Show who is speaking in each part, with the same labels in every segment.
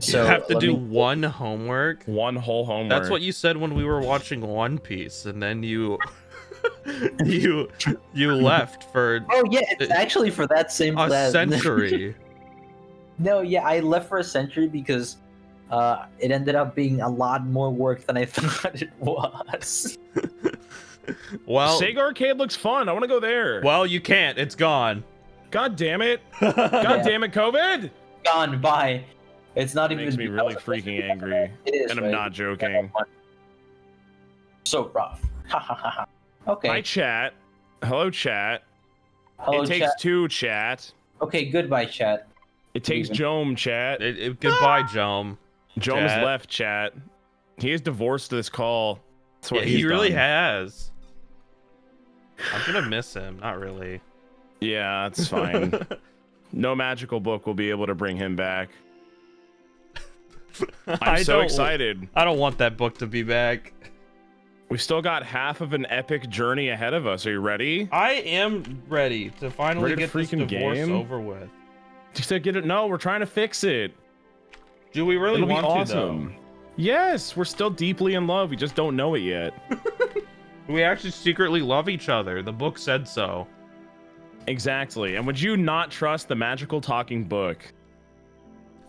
Speaker 1: So
Speaker 2: you have to do
Speaker 1: me-
Speaker 2: one homework.
Speaker 3: One whole homework.
Speaker 2: That's what you said when we were watching One Piece, and then you you you left for
Speaker 1: Oh yeah, it's actually for that same
Speaker 2: a
Speaker 1: that-
Speaker 2: century.
Speaker 1: no, yeah, I left for a century because uh, it ended up being a lot more work than I thought it was.
Speaker 2: Well,
Speaker 3: Sega Arcade looks fun. I want to go there.
Speaker 2: well, you can't. It's gone.
Speaker 3: God damn it. God
Speaker 1: Yeah.
Speaker 3: damn it, COVID.
Speaker 1: Gone by. It's not even.
Speaker 3: Makes me really freaking angry.
Speaker 1: It is.
Speaker 3: And I'm
Speaker 1: right?
Speaker 3: not joking.
Speaker 1: So rough. Ha ha ha ha. Okay.
Speaker 3: Hi, chat. Hello, chat.
Speaker 1: Hello,
Speaker 3: it takes
Speaker 1: chat.
Speaker 3: two, chat.
Speaker 1: Okay, goodbye, chat.
Speaker 3: It takes
Speaker 1: Even.
Speaker 3: Jome, chat.
Speaker 2: It, it- goodbye, ah! Jome.
Speaker 3: Jome's
Speaker 2: chat.
Speaker 3: left, chat. He has divorced this call. That's what
Speaker 2: Yeah,
Speaker 3: he's
Speaker 2: he really
Speaker 3: done.
Speaker 2: has. I'm gonna miss him. Not really.
Speaker 3: Yeah, it's fine. no magical book will be able to bring him back. I'm so excited.
Speaker 2: I don't want that book to be back.
Speaker 3: We still got half of an epic journey ahead of us. Are you ready?
Speaker 2: I am ready to finally
Speaker 3: Ready to
Speaker 2: get this divorce
Speaker 3: game?
Speaker 2: over with.
Speaker 3: Just to get it. No, we're trying to fix it.
Speaker 2: Do we really
Speaker 3: It'll be
Speaker 2: want
Speaker 3: awesome. Yes, we're still deeply in love. We just don't know it yet.
Speaker 2: We actually secretly love each other. The book said so.
Speaker 3: Exactly. And would you not trust the magical talking book?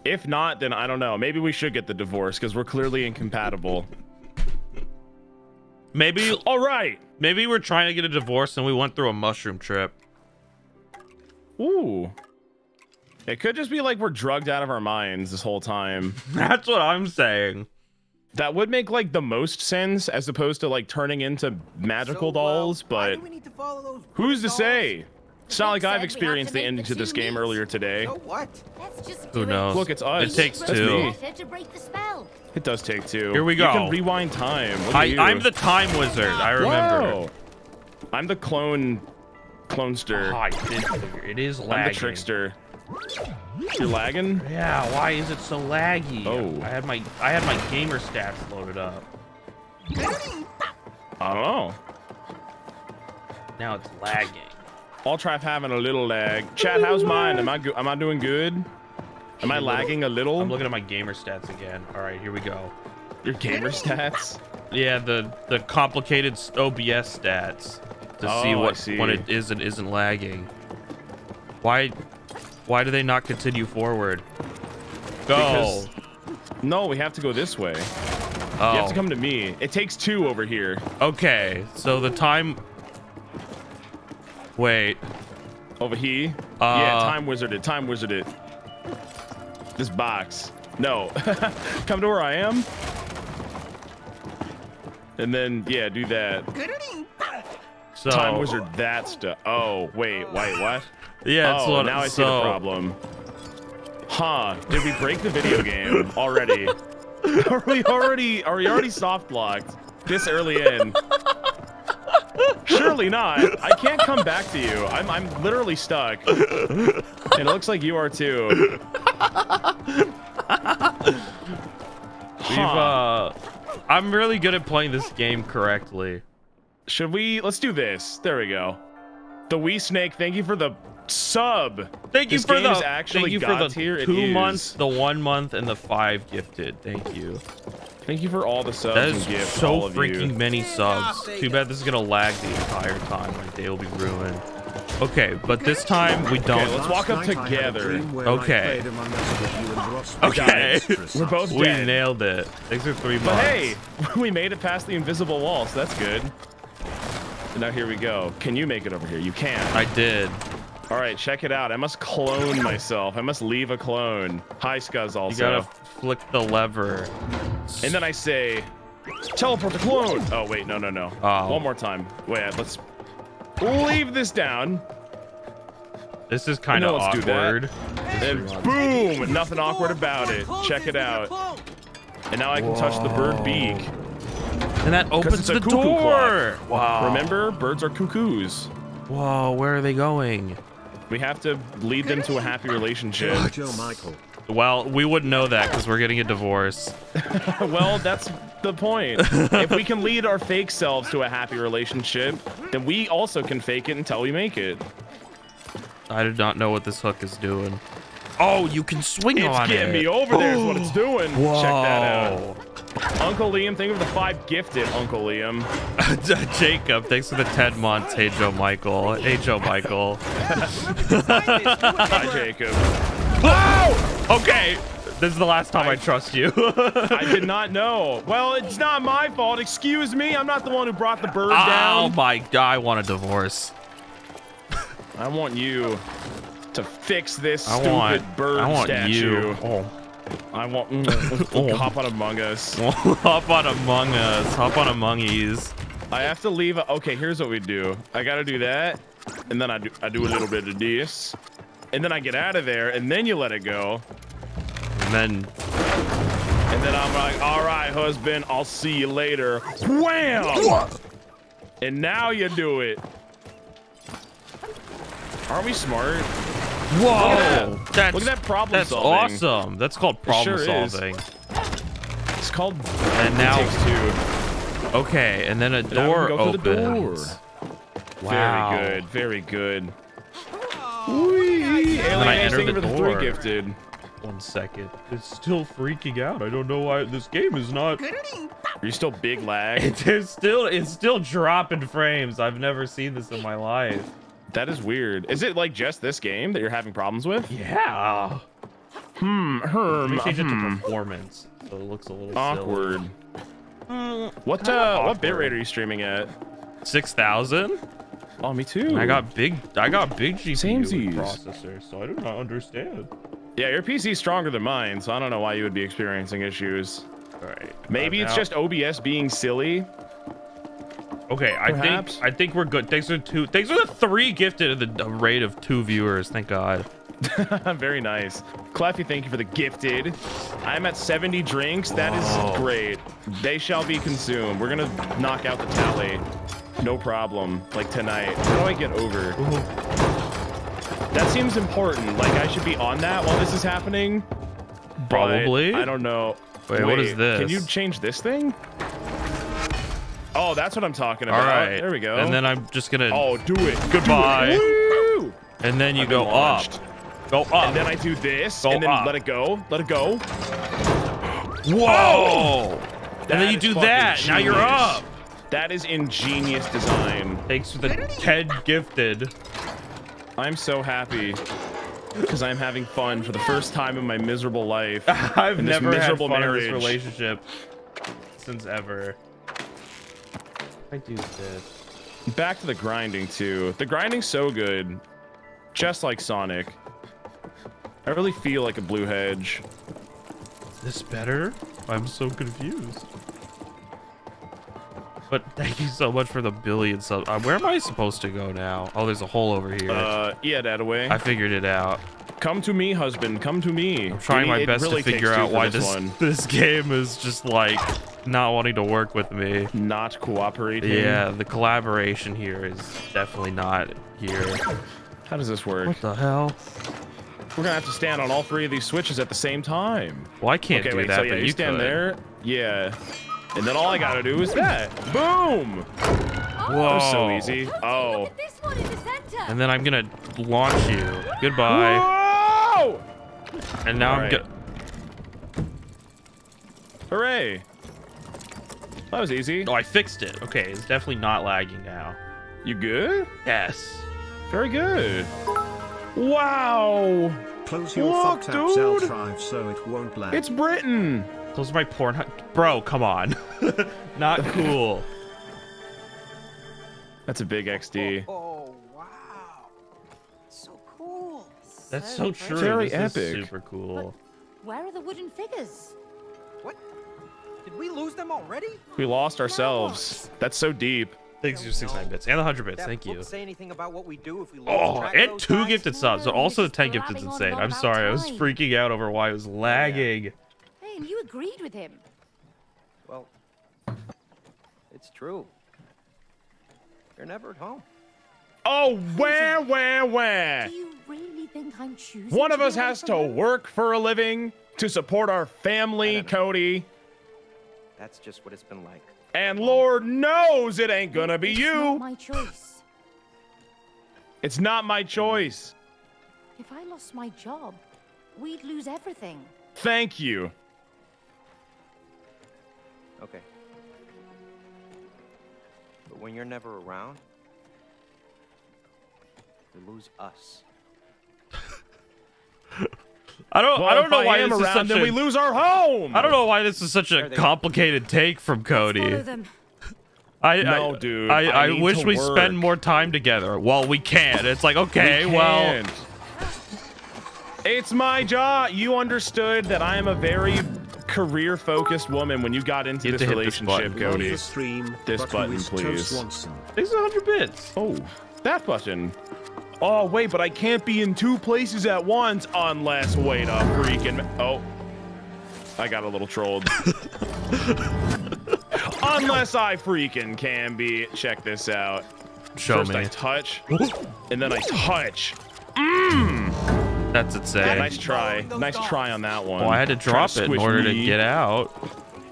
Speaker 3: If not, then I don't know. Maybe we should get the divorce because we're clearly incompatible.
Speaker 2: Maybe
Speaker 3: All right.
Speaker 2: maybe we're trying to get a divorce and we went through a mushroom trip.
Speaker 3: Ooh. It could just be like we're drugged out of our minds this whole time.
Speaker 2: That's what I'm saying.
Speaker 3: That would make like the most sense as opposed to like turning into magical
Speaker 4: So, uh,
Speaker 3: dolls,
Speaker 4: why
Speaker 3: but
Speaker 4: do we need to follow those
Speaker 3: who's to
Speaker 4: dolls?
Speaker 3: say? It's not like I've experienced the ending to this game
Speaker 5: meets.
Speaker 3: earlier today.
Speaker 4: So what?
Speaker 5: Just
Speaker 2: Who knows?
Speaker 3: Look, it's us.
Speaker 2: It takes two.
Speaker 3: me.
Speaker 5: Better to break the spell.
Speaker 3: It does take two.
Speaker 2: Here we
Speaker 3: You
Speaker 2: go.
Speaker 3: can rewind time. Look
Speaker 2: I, I'm the time wizard. I remember.
Speaker 3: Whoa. I'm the clone, clonester.
Speaker 2: Oh, I did figure. It is
Speaker 3: I'm the
Speaker 2: lagging.
Speaker 3: trickster. You're lagging?
Speaker 2: Yeah, why is it so laggy?
Speaker 3: Oh.
Speaker 2: I had my I had my gamer stats loaded up.
Speaker 3: I don't know.
Speaker 2: Now it's lagging.
Speaker 3: I'll try having a little lag. Chat, how's mine? Am I am I doing good? Am I lagging a little?
Speaker 2: I'm looking at my gamer stats again. All right, here we go.
Speaker 3: Your gamer stats?
Speaker 2: Yeah, the the complicated OBS stats to oh, see
Speaker 3: Oh, I
Speaker 2: what
Speaker 3: see.
Speaker 2: when it is and isn't lagging. Why why do they not continue forward? Go.
Speaker 3: Because- No, we have to go this way.
Speaker 2: oh.
Speaker 3: You have to oh. come to me. It takes two over here.
Speaker 2: Okay, so the time. Wait.
Speaker 3: Over here?
Speaker 2: Uh,
Speaker 3: yeah, time wizarded. Time wizarded. This box. No. come to where I am. And then, yeah, do that.
Speaker 2: So
Speaker 3: Time wizard that stuff. Oh, wait, wait, what?
Speaker 2: Yeah, it's
Speaker 3: oh,
Speaker 2: what,
Speaker 3: now I see
Speaker 2: so,
Speaker 3: the problem. Huh? Did we break the video game already? are we already? Are we already soft locked this early in? Surely not. I can't come back to you. I'm I'm literally stuck. And it looks like you are too.
Speaker 2: We've, uh, I'm really good at playing this game correctly.
Speaker 3: Should we? Let's do this. There we go. The wee snake. Thank you for the sub.
Speaker 2: Thank you
Speaker 3: This
Speaker 2: for the
Speaker 3: actually
Speaker 2: thank you for the
Speaker 3: tier. It
Speaker 2: two months, the one month, and the five gifted. Thank you.
Speaker 3: Thank you for all the subs
Speaker 2: That
Speaker 3: and gifts.
Speaker 2: so freaking
Speaker 3: you.
Speaker 2: many subs. Too bad this is gonna lag the entire time. My day will be ruined. Okay, but this time we don't.
Speaker 3: Okay, let's walk up together.
Speaker 2: Okay.
Speaker 3: Okay.
Speaker 2: Okay.
Speaker 3: We're both
Speaker 2: we
Speaker 3: dead.
Speaker 2: nailed it. Thanks for three months.
Speaker 3: But hey, we made it past the invisible wall, so that's good. And now here we go. Can you make it over here? You can.
Speaker 2: I did.
Speaker 3: All right, check it out. I must clone myself. I must leave a clone. Hi, Scuzz also.
Speaker 2: You
Speaker 3: also.
Speaker 2: gotta flick the lever.
Speaker 3: And then I say, teleport the clone. Oh, wait, no, no, no.
Speaker 2: Oh.
Speaker 3: One more time. Wait, let's leave this down.
Speaker 2: This is kind of
Speaker 3: No, let's do that.
Speaker 2: awkward.
Speaker 3: And boom, nothing awkward about it. Check it out. And now I can touch the bird beak.
Speaker 2: And that opens the
Speaker 3: cuckoo
Speaker 2: door. Wow.
Speaker 3: Remember, birds are cuckoos.
Speaker 2: Whoa, where are they going?
Speaker 3: We have to lead them to a happy relationship.
Speaker 6: Joe Michael.
Speaker 2: Well, we wouldn't know that because we're getting a divorce.
Speaker 3: well, that's the point. if we can lead our fake selves to a happy relationship, then we also can fake it until we make it.
Speaker 2: I did not know what this hook is doing. Oh, you can swing
Speaker 3: It's
Speaker 2: on
Speaker 3: getting me over there is what it's doing.
Speaker 2: Whoa.
Speaker 3: Check that out. Uncle Liam, think of the five gifted Uncle Liam.
Speaker 2: Jacob, thanks for the 10 months. Hey, Joe Michael. Hey, Joe Michael.
Speaker 3: Hi, Jacob.
Speaker 2: Whoa! Okay, this is the last time I, trust you.
Speaker 3: I did not know. Well, it's not my fault. Excuse me. I'm not the one who brought the bird
Speaker 2: oh
Speaker 3: down.
Speaker 2: Oh my god, I want a divorce.
Speaker 3: I want you to fix this
Speaker 2: I
Speaker 3: stupid
Speaker 2: want,
Speaker 3: bird
Speaker 2: I want
Speaker 3: statue.
Speaker 2: you. Oh.
Speaker 3: I want mm,
Speaker 2: Oh.
Speaker 3: hop on Among Us.
Speaker 2: Hop on Among Us. Hop on Amongies.
Speaker 3: I have to leave. A, okay, here's what we do. I gotta do that, and then I do I do a little bit of this, and then I get out of there, and then you let it go,
Speaker 2: And then,
Speaker 3: and then I'm like, all right, husband, I'll see you later. Wham! And now you do it. Aren't we smart?
Speaker 2: whoa, that's
Speaker 3: Look at that problem
Speaker 2: that's
Speaker 3: solving.
Speaker 2: awesome. That's called problem
Speaker 3: sure is.
Speaker 2: solving.
Speaker 3: It's called.
Speaker 2: And now, okay, and then a door opens.
Speaker 3: door.
Speaker 2: Wow.
Speaker 3: Very good. Very good. Whee!
Speaker 2: then I
Speaker 3: Alien
Speaker 2: enter
Speaker 3: thank you
Speaker 2: the
Speaker 3: the
Speaker 2: door.
Speaker 3: three gifted.
Speaker 2: One second. It's still freaking out. I don't know why this game is not.
Speaker 3: Are you still big lag?
Speaker 2: It's still it's still dropping frames. I've never seen this in my life.
Speaker 3: That is weird. Is it like just this game that you're having problems with?
Speaker 2: Yeah.
Speaker 3: Hmm.
Speaker 2: Let
Speaker 3: Herm.
Speaker 2: me change it to
Speaker 3: hmm.
Speaker 2: performance, so it looks a little
Speaker 3: Awkward.
Speaker 2: Silly.
Speaker 3: What
Speaker 2: Kinda
Speaker 3: uh? What
Speaker 2: awkward.
Speaker 3: bitrate are you streaming at?
Speaker 2: Six thousand.
Speaker 3: Oh, me too.
Speaker 2: I got big. I got big GPU processor, so I do not understand.
Speaker 3: Yeah, your PC's stronger than mine, so I don't know why you would be experiencing issues.
Speaker 2: All right.
Speaker 3: Maybe
Speaker 2: uh,
Speaker 3: it's just OBS being silly.
Speaker 2: Okay, I
Speaker 3: Perhaps.
Speaker 2: think I think we're good. Thanks for two. Thanks for the three gifted at the rate of two viewers. Thank God.
Speaker 3: Very nice. Cleffy, thank you for the gifted. I'm at 70 drinks. That is
Speaker 2: Whoa.
Speaker 3: great. They shall be consumed. We're gonna knock out the tally. No problem. Like tonight. How do I get over? Mm-hmm. That seems important. Like I should be on that while this is happening.
Speaker 2: Probably.
Speaker 3: I don't know.
Speaker 2: Wait, what is this?
Speaker 3: Can you change this thing? Oh, that's what I'm talking about.
Speaker 2: right.
Speaker 3: There we go.
Speaker 2: And then I'm just gonna.
Speaker 3: Oh, do it.
Speaker 2: Goodbye.
Speaker 3: Do it. Woo!
Speaker 2: and then you
Speaker 3: I've
Speaker 2: go
Speaker 3: been
Speaker 2: up. Go up.
Speaker 3: And then I do this,
Speaker 2: Go
Speaker 3: and then
Speaker 2: up.
Speaker 3: let it go. Let it go.
Speaker 2: Whoa. and then you do that. Now you're up.
Speaker 3: That is ingenious design.
Speaker 2: Thanks for the Ted gifted.
Speaker 3: I'm so happy because I'm having fun for the first time in my miserable life.
Speaker 2: I've never had
Speaker 3: miserable
Speaker 2: fun in this relationship since ever. I do this.
Speaker 3: Back to the grinding too. The grinding's so good, just like Sonic. I really feel like a blue hedge.
Speaker 2: Is this better? I'm so confused. But thank you so much for the billion subs. Uh, where am I supposed to go now? Oh, there's a hole over here.
Speaker 3: Uh, yeah, that way.
Speaker 2: I figured it out.
Speaker 3: Come to me, husband. Come to me.
Speaker 2: I'm trying my best
Speaker 3: really
Speaker 2: to figure out why
Speaker 3: this
Speaker 2: this
Speaker 3: one.
Speaker 2: this game is just like not wanting to work with me.
Speaker 3: not cooperating.
Speaker 2: Yeah, the collaboration here is definitely not here.
Speaker 3: How does this work?
Speaker 2: What the hell?
Speaker 3: We're gonna have to stand on all three of these switches at the same time.
Speaker 2: Well, I can't
Speaker 3: okay,
Speaker 2: do
Speaker 3: wait.
Speaker 2: that,
Speaker 3: so yeah,
Speaker 2: but
Speaker 3: you
Speaker 2: you
Speaker 3: stand
Speaker 2: could.
Speaker 3: there. Yeah. And then all I gotta do is that. Boom!
Speaker 2: Whoa.
Speaker 3: That was so easy. Oh.
Speaker 4: This one in the center.
Speaker 2: And then I'm gonna launch you. Goodbye.
Speaker 3: Whoa!
Speaker 2: And now I'm
Speaker 3: Alright.
Speaker 2: gonna.
Speaker 3: Hooray! That was easy.
Speaker 2: Oh, I fixed it. Okay, it's definitely not lagging now.
Speaker 3: You good?
Speaker 2: Yes.
Speaker 3: Very good. Wow!
Speaker 5: Close your
Speaker 3: Look,
Speaker 5: fucked up cell drive so it won't lag.
Speaker 3: It's Britain!
Speaker 2: Close my porn. Bro, come on. not cool.
Speaker 3: That's a big XD.
Speaker 6: Oh, oh, wow. So cool.
Speaker 2: That's so true.
Speaker 3: Very
Speaker 2: this is
Speaker 3: epic.
Speaker 2: super cool.
Speaker 4: Where are the wooden figures?
Speaker 6: What? Did we lose them already?
Speaker 3: We lost ourselves. That's so deep.
Speaker 2: Thanks for 69 bits and the 100 bits.
Speaker 6: That
Speaker 2: Thank
Speaker 6: book
Speaker 2: you.
Speaker 6: Say anything about what we do if we lose
Speaker 2: Oh, and two
Speaker 6: guys?
Speaker 2: gifted subs. So also the
Speaker 4: this is
Speaker 2: 10 gifted's
Speaker 4: blabbing
Speaker 2: insane. I'm sorry. I was freaking out over why it was lagging.
Speaker 4: Hey, and you agreed with him.
Speaker 6: Well, it's true. You're never at home.
Speaker 3: Oh, where, where, where?
Speaker 4: Do you really think I'm choosing?
Speaker 3: One of us has to
Speaker 4: home?
Speaker 3: work for a living to support our family,
Speaker 6: I don't know.
Speaker 3: Cody.
Speaker 6: That's just what it's been like.
Speaker 3: And Lord knows it ain't gonna be
Speaker 4: It's not
Speaker 3: you.
Speaker 4: my choice.
Speaker 3: It's not my choice.
Speaker 4: If I lost my job, we'd lose everything.
Speaker 3: Thank you.
Speaker 6: Okay. But when you're never around, we lose us.
Speaker 2: I don't.
Speaker 3: Well,
Speaker 2: I don't
Speaker 3: if
Speaker 2: know why
Speaker 3: am
Speaker 2: this is
Speaker 3: around,
Speaker 2: such
Speaker 3: then
Speaker 2: a.
Speaker 3: we lose our home.
Speaker 2: I don't know why this is such a
Speaker 6: they go.
Speaker 2: complicated take from Cody. I,
Speaker 3: No,
Speaker 2: I,
Speaker 3: dude,
Speaker 2: I,
Speaker 3: I
Speaker 2: I, wish we
Speaker 3: work.
Speaker 2: spend more time together. Well, we can't. It's like okay,
Speaker 3: We
Speaker 2: well.
Speaker 3: It's my job. You understood that I am a very career-focused woman when you got into
Speaker 2: You have
Speaker 3: this
Speaker 2: to hit this
Speaker 3: relationship,
Speaker 2: button.
Speaker 3: Cody.
Speaker 5: the stream.
Speaker 3: This button,
Speaker 5: who is Joe
Speaker 3: please.
Speaker 5: Swanson?
Speaker 2: it's hundred bits.
Speaker 3: Oh, that button. Oh, wait, but I can't be in two places at once unless, wait a freaking, oh. I got a little trolled. unless I freaking can be. Check this out.
Speaker 2: Show
Speaker 3: First
Speaker 2: me.
Speaker 3: I touch, and then I touch. Mmm!
Speaker 2: That's
Speaker 3: it.
Speaker 2: Say.
Speaker 3: Yeah, nice try. Nice try on that one.
Speaker 2: Well, I had to drop it in order to get out.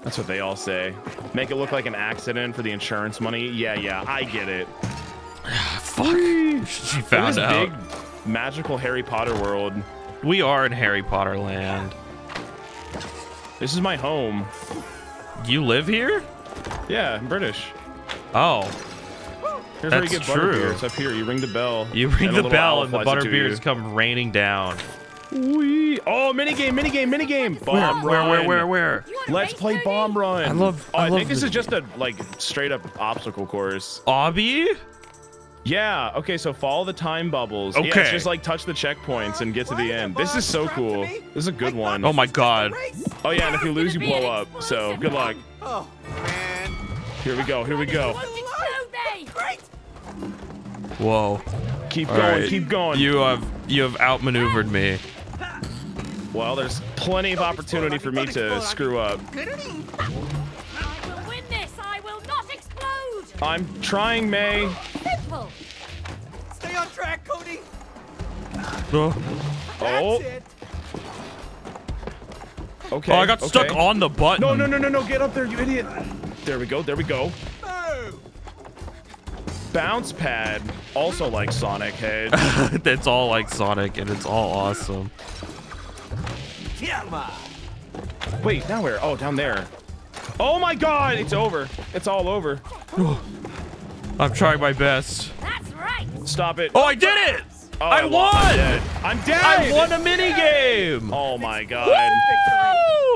Speaker 3: That's what they all say. Make it look like an accident for the insurance money. Yeah, yeah, I get it.
Speaker 2: Fuck. She found out.
Speaker 3: big magical Harry Potter world.
Speaker 2: We are in Harry Potter land.
Speaker 3: This is my home.
Speaker 2: You live here?
Speaker 3: Yeah, I'm British.
Speaker 2: Oh,
Speaker 3: Here's where you
Speaker 2: That's
Speaker 3: get butterbeer.
Speaker 2: true.
Speaker 3: It's up here. You ring the bell.
Speaker 2: you ring the bell and the butterbeers come raining down.
Speaker 3: Whee! Oh, minigame, minigame, minigame. Bomb
Speaker 2: where,
Speaker 3: run.
Speaker 2: where, where, where?
Speaker 4: You want
Speaker 3: Let's play bomb run.
Speaker 2: I love-
Speaker 3: Oh,
Speaker 2: I
Speaker 3: I,
Speaker 2: love
Speaker 3: think this
Speaker 2: the-
Speaker 3: is just a like straight up obstacle course.
Speaker 2: Obby?
Speaker 3: Yeah. Okay. So follow the time bubbles.
Speaker 2: Okay.
Speaker 3: it's just like touch the checkpoints and get to the end. This is so cool. This is a good one.
Speaker 2: Oh my god.
Speaker 3: Oh yeah, and if you lose, you
Speaker 4: It's gonna be
Speaker 3: blow up. So good luck.
Speaker 6: Oh, man.
Speaker 3: Here we go. Here we go.
Speaker 4: Won't explode me!
Speaker 6: Great.
Speaker 2: Whoa.
Speaker 3: Keep
Speaker 2: All
Speaker 3: going.
Speaker 2: right.
Speaker 3: Keep going.
Speaker 2: You have you have outmaneuvered me.
Speaker 3: Well, there's plenty of opportunity for me to screw up.
Speaker 4: I will win this! I will not explode!
Speaker 3: I'm trying, May.
Speaker 4: Simple!
Speaker 6: Stay on track, Cody.
Speaker 2: Oh,
Speaker 3: Oh.
Speaker 6: That's it.
Speaker 3: Okay.
Speaker 2: Oh, I got stuck on the button.
Speaker 3: No, no, no, no, no! Get up there, you idiot! There we go. There we go. Bounce pad, also like Sonic Head.
Speaker 2: it's all like Sonic and it's all awesome.
Speaker 3: Wait, now where? Oh, down there. Oh my God! It's over. It's all over.
Speaker 2: I'm trying my best.
Speaker 4: That's right!
Speaker 3: Stop it.
Speaker 2: Oh, I did it!
Speaker 3: Oh,
Speaker 2: I
Speaker 3: lo-
Speaker 2: won!
Speaker 3: I'm dead. I'm dead.
Speaker 2: I won a mini game.
Speaker 3: Oh my God.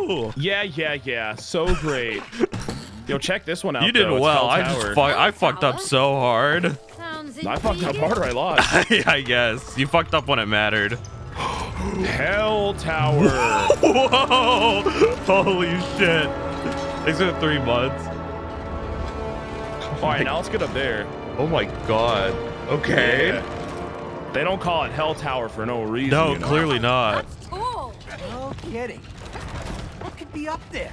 Speaker 2: Woo!
Speaker 3: Yeah, yeah, yeah. So great. Yo, check this one out.
Speaker 2: You did
Speaker 3: though.
Speaker 2: Well. I just fu- I fucked up so hard.
Speaker 3: I fucked up harder. I lost.
Speaker 2: I guess you fucked up when it mattered.
Speaker 3: Hell Tower.
Speaker 2: Whoa! Holy shit! Thanks for the three months.
Speaker 3: All right, now let's get up there.
Speaker 2: Oh my god. Okay.
Speaker 3: Yeah. They don't call it Hell Tower for no reason.
Speaker 2: No,
Speaker 3: you know?
Speaker 2: clearly not.
Speaker 4: That's cool!
Speaker 6: No kidding. What could be up there?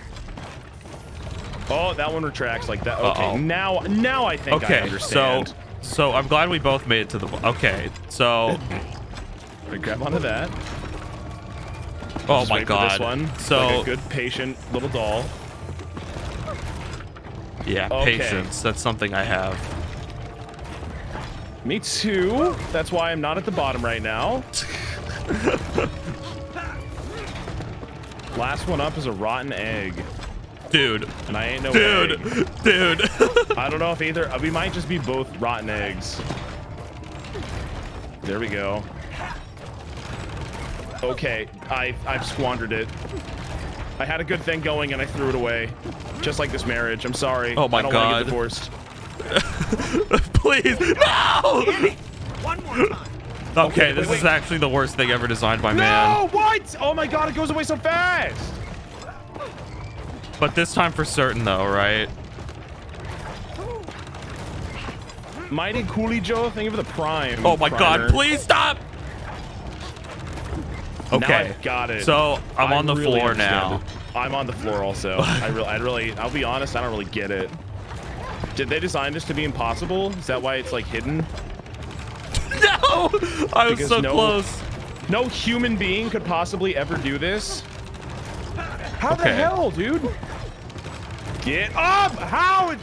Speaker 3: Oh, that one retracts like that. Okay,
Speaker 2: Uh-oh.
Speaker 3: now, now I think I
Speaker 2: Okay, so
Speaker 3: understand.
Speaker 2: so I'm glad we both made it to the. Okay, so
Speaker 3: I grab onto that.
Speaker 2: oh
Speaker 3: Just
Speaker 2: my god.
Speaker 3: This one.
Speaker 2: So
Speaker 3: like a good, patient little doll.
Speaker 2: yeah,
Speaker 3: Okay.
Speaker 2: patience. That's something I have.
Speaker 3: Me too. That's why I'm not at the bottom right now. Last one up is a rotten egg,
Speaker 2: Dude,
Speaker 3: and I ain't no
Speaker 2: dude,
Speaker 3: egg.
Speaker 2: dude.
Speaker 3: I don't know if either. Uh, we might just be both rotten eggs. There we go. Okay, I I've squandered it. I had a good thing going and I threw it away. Just like this marriage. I'm sorry.
Speaker 2: Oh my
Speaker 3: I don't wanna
Speaker 2: God.
Speaker 3: get divorced.
Speaker 2: Please, no.
Speaker 6: One more time.
Speaker 2: Okay,
Speaker 3: wait,
Speaker 2: this
Speaker 3: wait.
Speaker 2: is actually the worst thing ever designed by
Speaker 3: No!
Speaker 2: man.
Speaker 3: What? Oh my god, it goes away so fast!
Speaker 2: But this time for certain, though, right?
Speaker 3: Mighty Coolie Joe, thank you for the prime.
Speaker 2: Oh my
Speaker 3: primer.
Speaker 2: god, please stop!
Speaker 3: Now
Speaker 2: Okay,
Speaker 3: I've got it.
Speaker 2: so I'm
Speaker 3: I
Speaker 2: on the
Speaker 3: really
Speaker 2: floor now.
Speaker 3: I'm on the floor also. I really, I really, I'll be honest, I don't really get it. Did they design this to be impossible? Is that why it's like hidden?
Speaker 2: No! I was
Speaker 3: Because
Speaker 2: so
Speaker 3: no-
Speaker 2: close.
Speaker 3: No human being could possibly ever do this. How the hell, dude? Get up! How?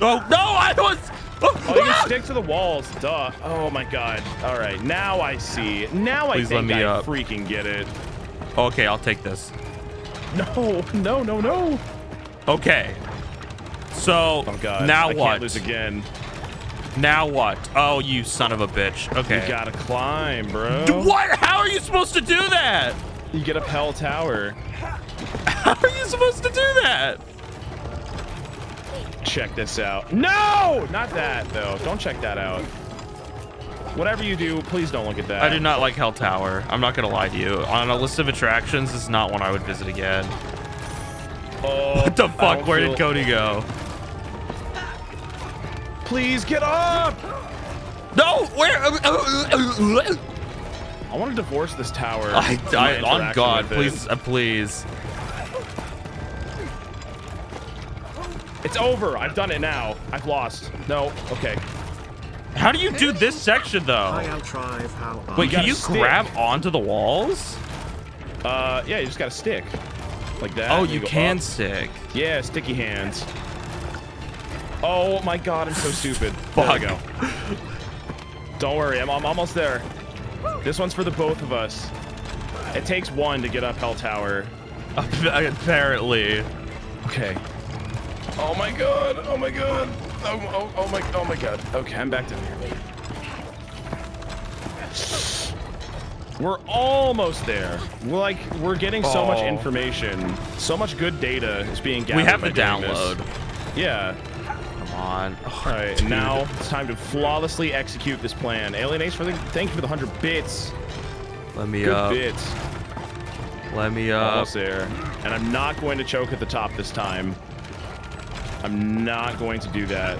Speaker 2: Oh no, I was
Speaker 3: Oh, oh you ah! stick to the walls. Duh. Oh my god. All right, now I see. Now I
Speaker 2: Please
Speaker 3: think
Speaker 2: let me
Speaker 3: I
Speaker 2: up.
Speaker 3: freaking get it.
Speaker 2: Okay, I'll take this.
Speaker 3: No, no, no, no.
Speaker 2: Okay. So
Speaker 3: Oh god.
Speaker 2: now
Speaker 3: I
Speaker 2: what?
Speaker 3: can't lose again.
Speaker 2: Now what? Oh, you son of a bitch. Okay.
Speaker 3: You gotta climb, bro.
Speaker 2: What? How are you supposed to do that?
Speaker 3: You get up Hell Tower.
Speaker 2: How are you supposed to do that?
Speaker 3: Check this out. No! Not that, though. Don't check that out. Whatever you do, please don't look at that.
Speaker 2: I do not like Hell Tower. I'm not gonna lie to you. On a list of attractions, it's not one I would visit again.
Speaker 3: Oh,
Speaker 2: What the fuck? Where did Cody go?
Speaker 3: Please get up!
Speaker 2: No, where?
Speaker 3: I want to divorce this tower.
Speaker 2: I,
Speaker 3: My
Speaker 2: I on God, please, uh, please.
Speaker 3: It's over. I've done it now. I've lost. No. Okay.
Speaker 2: How do you do this section though?
Speaker 5: I'll try how I
Speaker 2: Wait, can you
Speaker 3: stick.
Speaker 2: grab onto the walls?
Speaker 3: Uh, yeah, you just gotta stick. Like that.
Speaker 2: Oh,
Speaker 3: and
Speaker 2: you can
Speaker 3: up.
Speaker 2: stick.
Speaker 3: Yeah, sticky hands. Oh my god, I'm so stupid.
Speaker 2: Fuck.
Speaker 3: There we go. Don't worry, I'm, I'm almost there. This one's for the both of us. It takes one to get up Hell Tower.
Speaker 2: Apparently.
Speaker 3: Okay. Oh my god. Oh my god. Oh, oh, oh my oh my god. Okay, I'm back to here. We're almost there. We're like we're getting so much
Speaker 2: Oh.
Speaker 3: information. So much good data is being gathered.
Speaker 2: We have to
Speaker 3: doing this.
Speaker 2: download.
Speaker 3: Yeah.
Speaker 2: On. Oh,
Speaker 3: All right, now it's time to flawlessly execute this plan. Alien Ace for the thank you for the hundred bits.
Speaker 2: Let me
Speaker 3: Good
Speaker 2: up.
Speaker 3: bits.
Speaker 2: Let me up.
Speaker 3: Almost there. And I'm not going to choke at the top this time. I'm not going to do that.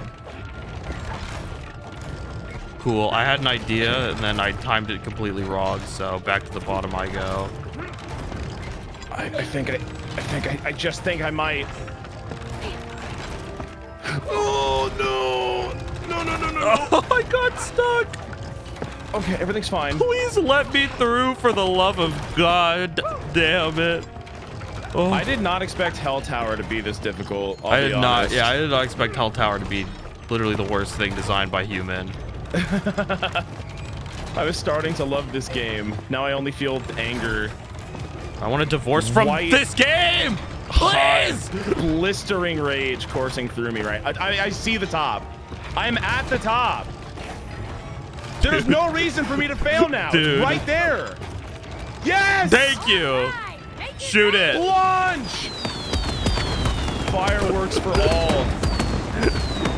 Speaker 2: Cool. I had an idea and then I timed it completely wrong. So back to the bottom I go.
Speaker 3: I, I think I, I think I, I just think I might. Oh no! No no no no! no.
Speaker 2: Oh, I got stuck.
Speaker 3: Okay, everything's fine.
Speaker 2: Please let me through for the love of God. Damn it. Oh,
Speaker 3: I did not expect Hell Tower to be this difficult. I'll
Speaker 2: I did not. Yeah, I did not expect Hell Tower to be literally the worst thing designed by human.
Speaker 3: I was starting to love this game. Now I only feel anger.
Speaker 2: I want a divorce from
Speaker 3: White-
Speaker 2: this game. Please.
Speaker 3: Blistering rage coursing through me right. I, I, I see the top. I'm at the top. There's no reason for me to fail now. It's right there. Yes.
Speaker 2: Thank you.
Speaker 4: Right,
Speaker 2: Shoot it.
Speaker 3: Launch! Fireworks for all.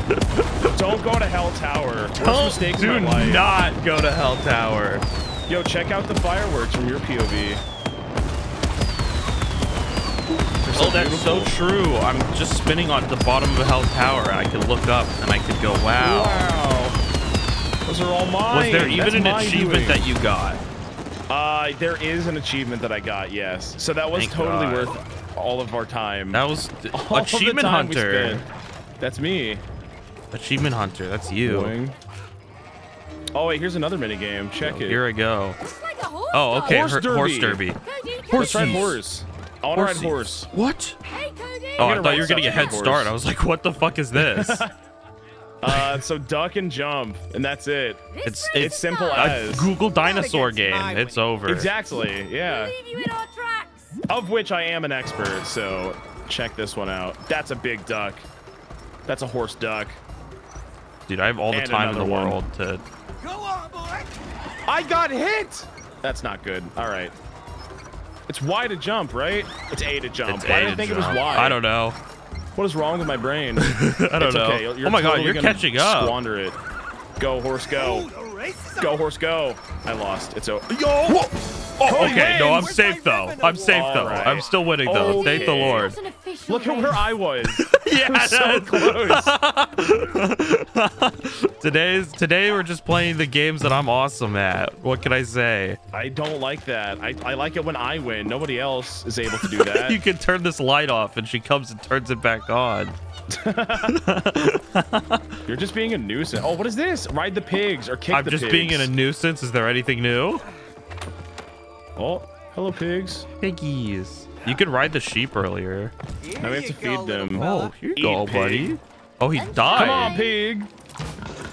Speaker 3: Don't go to Hell Tower. Worst mistakes
Speaker 2: do
Speaker 3: of my life.
Speaker 2: not go to Hell Tower.
Speaker 3: Yo, check out the fireworks from your POV.
Speaker 2: Oh, that's so true. I'm just spinning on the bottom of a Hell Tower. I can look up and I could go, wow.
Speaker 3: Wow. Those are all mine.
Speaker 2: Was there even
Speaker 3: That's
Speaker 2: an achievement
Speaker 3: doing.
Speaker 2: that you got?
Speaker 3: Uh, there is an achievement that I got, yes. So that was
Speaker 2: Thank
Speaker 3: totally
Speaker 2: God.
Speaker 3: worth all of our time.
Speaker 2: That was
Speaker 3: All
Speaker 2: Achievement Hunter.
Speaker 3: That's me.
Speaker 2: Achievement Hunter. That's you.
Speaker 3: Boing. Oh, wait, here's another mini game. Check it.
Speaker 2: Here I go.
Speaker 4: Like horse
Speaker 2: Oh, okay.
Speaker 3: Horse
Speaker 2: her- Horse
Speaker 3: derby.
Speaker 2: derby.
Speaker 4: Cody,
Speaker 3: Let's horse. I want to ride
Speaker 2: Horsey.
Speaker 3: horse.
Speaker 2: What?
Speaker 4: Hey,
Speaker 2: Oh, I thought you were getting a head
Speaker 3: horse.
Speaker 2: start. I was like, what the fuck is this?
Speaker 3: Uh, so duck and jump, and that's it.
Speaker 4: This
Speaker 2: it's-
Speaker 3: It's simple
Speaker 4: starts.
Speaker 2: a
Speaker 3: as.
Speaker 2: Google dinosaur game. It's over.
Speaker 3: Exactly, yeah.
Speaker 4: Leave you in our tracks.
Speaker 3: Of which I am an expert, so check this one out. That's a big duck. That's a horse duck.
Speaker 2: Dude, I have all the
Speaker 3: And
Speaker 2: time in the
Speaker 3: another one.
Speaker 2: world to.
Speaker 6: Go on, boy.
Speaker 3: I got hit! That's not good. All right. It's Y to jump, right? It's A to jump.
Speaker 2: It's
Speaker 3: Why
Speaker 2: A
Speaker 3: did I
Speaker 2: to
Speaker 3: think it was
Speaker 2: jump.
Speaker 3: Y?
Speaker 2: I don't know.
Speaker 3: What is wrong with my brain?
Speaker 2: I don't
Speaker 3: It's
Speaker 2: know.
Speaker 3: okay. You're- you're
Speaker 2: oh my god, you're catching up.
Speaker 3: Squander it. Go, horse, go.
Speaker 6: The race is
Speaker 3: Go, horse, go. I lost. It's over.
Speaker 6: Yo!
Speaker 2: Oh,
Speaker 3: Cody
Speaker 2: okay. No, I'm
Speaker 3: wins.
Speaker 2: safe though. I'm safe though.
Speaker 3: Alright.
Speaker 2: I'm still winning though. Oh, Thank the Lord.
Speaker 4: It's an official
Speaker 3: Look at where I was.
Speaker 2: yeah,
Speaker 3: so
Speaker 2: close. Today's today we're just playing the games that I'm awesome at. What can I say?
Speaker 3: I don't like that. I, I like it when I win. Nobody else is able to do that.
Speaker 2: you can turn this light off and she comes and turns it back on.
Speaker 3: You're just being a nuisance. Oh, what is this? Ride the pigs or kick the
Speaker 2: biggest.
Speaker 3: I'm just
Speaker 2: being in a nuisance. Is there anything new?
Speaker 3: Oh, hello, pigs.
Speaker 2: Piggies. You could ride the sheep earlier.
Speaker 6: Here
Speaker 3: Now we have to
Speaker 6: go,
Speaker 3: feed
Speaker 6: little
Speaker 3: them.
Speaker 2: Oh, here you
Speaker 3: Eat
Speaker 2: go,
Speaker 3: pig.
Speaker 2: buddy. Oh, he died.
Speaker 3: Come on, pig.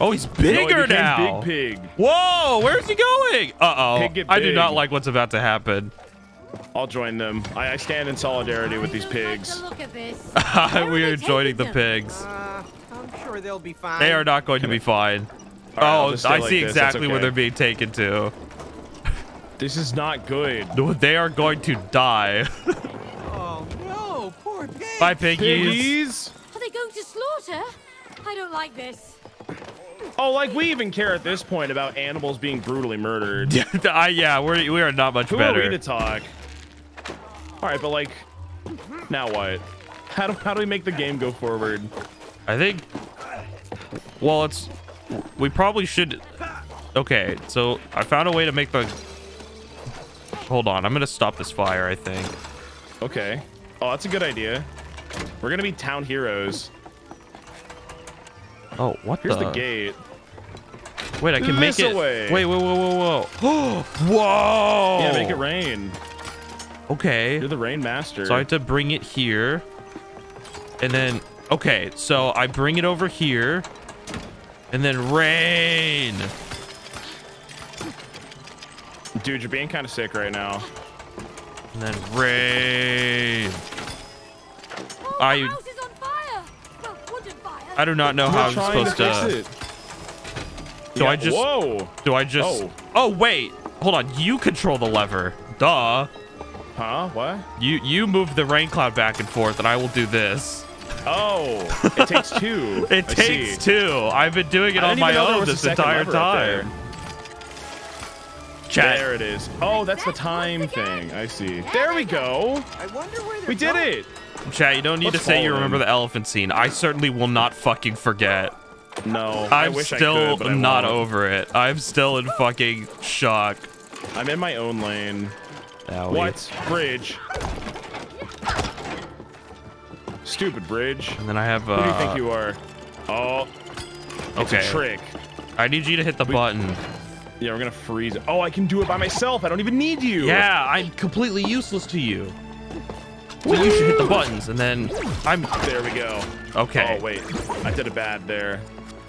Speaker 2: Oh, he's
Speaker 3: No, he
Speaker 2: bigger
Speaker 3: became
Speaker 2: now.
Speaker 3: Big pig.
Speaker 2: Whoa, where's he going? Uh oh. I do not like what's about to happen.
Speaker 3: I'll join them. I, I stand in solidarity with these
Speaker 4: don't like
Speaker 3: pigs.
Speaker 4: the look of this.
Speaker 2: we
Speaker 4: are
Speaker 2: are
Speaker 4: they
Speaker 2: joining the pigs.
Speaker 6: Uh, I'm sure they'll be fine.
Speaker 2: They are not going to be fine.
Speaker 3: All right, I'll
Speaker 2: oh, I see
Speaker 3: this, that's
Speaker 2: exactly where they're being taken to.
Speaker 3: This is not good.
Speaker 2: They are going to die.
Speaker 6: Oh no, poor pig.
Speaker 2: Bye, piggies.
Speaker 3: Piggies?
Speaker 4: Are they going to slaughter? I don't like this.
Speaker 3: Oh, like we even care at this point about animals being brutally murdered.
Speaker 2: I, yeah, we're, we are not much
Speaker 3: Who
Speaker 2: better.
Speaker 3: are we to talk? All right, but like, now what? How do how do we make the game go forward?
Speaker 2: I think. Well, it's. We probably should. Okay, so I found a way to make the. Hold on, I'm gonna stop this fire. I think.
Speaker 3: Okay. Oh, that's a good idea. We're gonna be town heroes.
Speaker 2: Oh, what
Speaker 3: Here's
Speaker 2: the?
Speaker 3: the gate.
Speaker 2: Wait, I can make it.
Speaker 3: away.
Speaker 2: Wait, whoa, whoa, whoa, whoa. whoa!
Speaker 3: Yeah, make it rain.
Speaker 2: Okay.
Speaker 3: You're the rain master.
Speaker 2: So I have to bring it here. And then, okay, so I bring it over here. And then rain.
Speaker 3: Dude, you're being kind of sick right now.
Speaker 2: And then rain.
Speaker 4: Oh,
Speaker 2: I-
Speaker 4: the house is on fire. Well, wood fire.
Speaker 2: I do not know how I'm supposed to.
Speaker 3: fix it.
Speaker 2: Do
Speaker 3: Yeah,
Speaker 2: I just
Speaker 3: Whoa.
Speaker 2: do I just
Speaker 3: Oh.
Speaker 2: Oh wait. Hold on. You control the lever. Duh.
Speaker 3: Huh? What?
Speaker 2: You you move the rain cloud back and forth and I will do this.
Speaker 3: Oh, it takes two.
Speaker 2: It
Speaker 3: I
Speaker 2: takes
Speaker 3: see.
Speaker 2: two. I've been doing it
Speaker 3: I
Speaker 2: on my
Speaker 3: even know there
Speaker 2: own this entire
Speaker 3: lever up
Speaker 2: time. Chat.
Speaker 3: There it is. Oh, that's the time thing. I see. There we go.
Speaker 6: I wonder where
Speaker 3: We did it.
Speaker 2: Chat, you don't need
Speaker 3: Let's
Speaker 2: to say you remember
Speaker 3: him.
Speaker 2: the elephant scene. I certainly will not fucking forget.
Speaker 3: No, I
Speaker 2: I'm
Speaker 3: wish
Speaker 2: still
Speaker 3: I could, but I
Speaker 2: not
Speaker 3: won't.
Speaker 2: over it. I'm still in fucking shock.
Speaker 3: I'm in my own lane.
Speaker 2: Owie.
Speaker 3: What? Bridge. Stupid bridge.
Speaker 2: And then I have uh
Speaker 3: Who do you think you are? Oh, it's
Speaker 2: okay.
Speaker 3: a trick.
Speaker 2: I need you to hit the button.
Speaker 3: Yeah, we're gonna freeze it. Oh, I can do it by myself. I don't even need you.
Speaker 2: Yeah, I'm completely useless to you. So you should hit the buttons and then I'm
Speaker 3: There we go.
Speaker 2: okay.
Speaker 3: Oh wait, I did a bad there.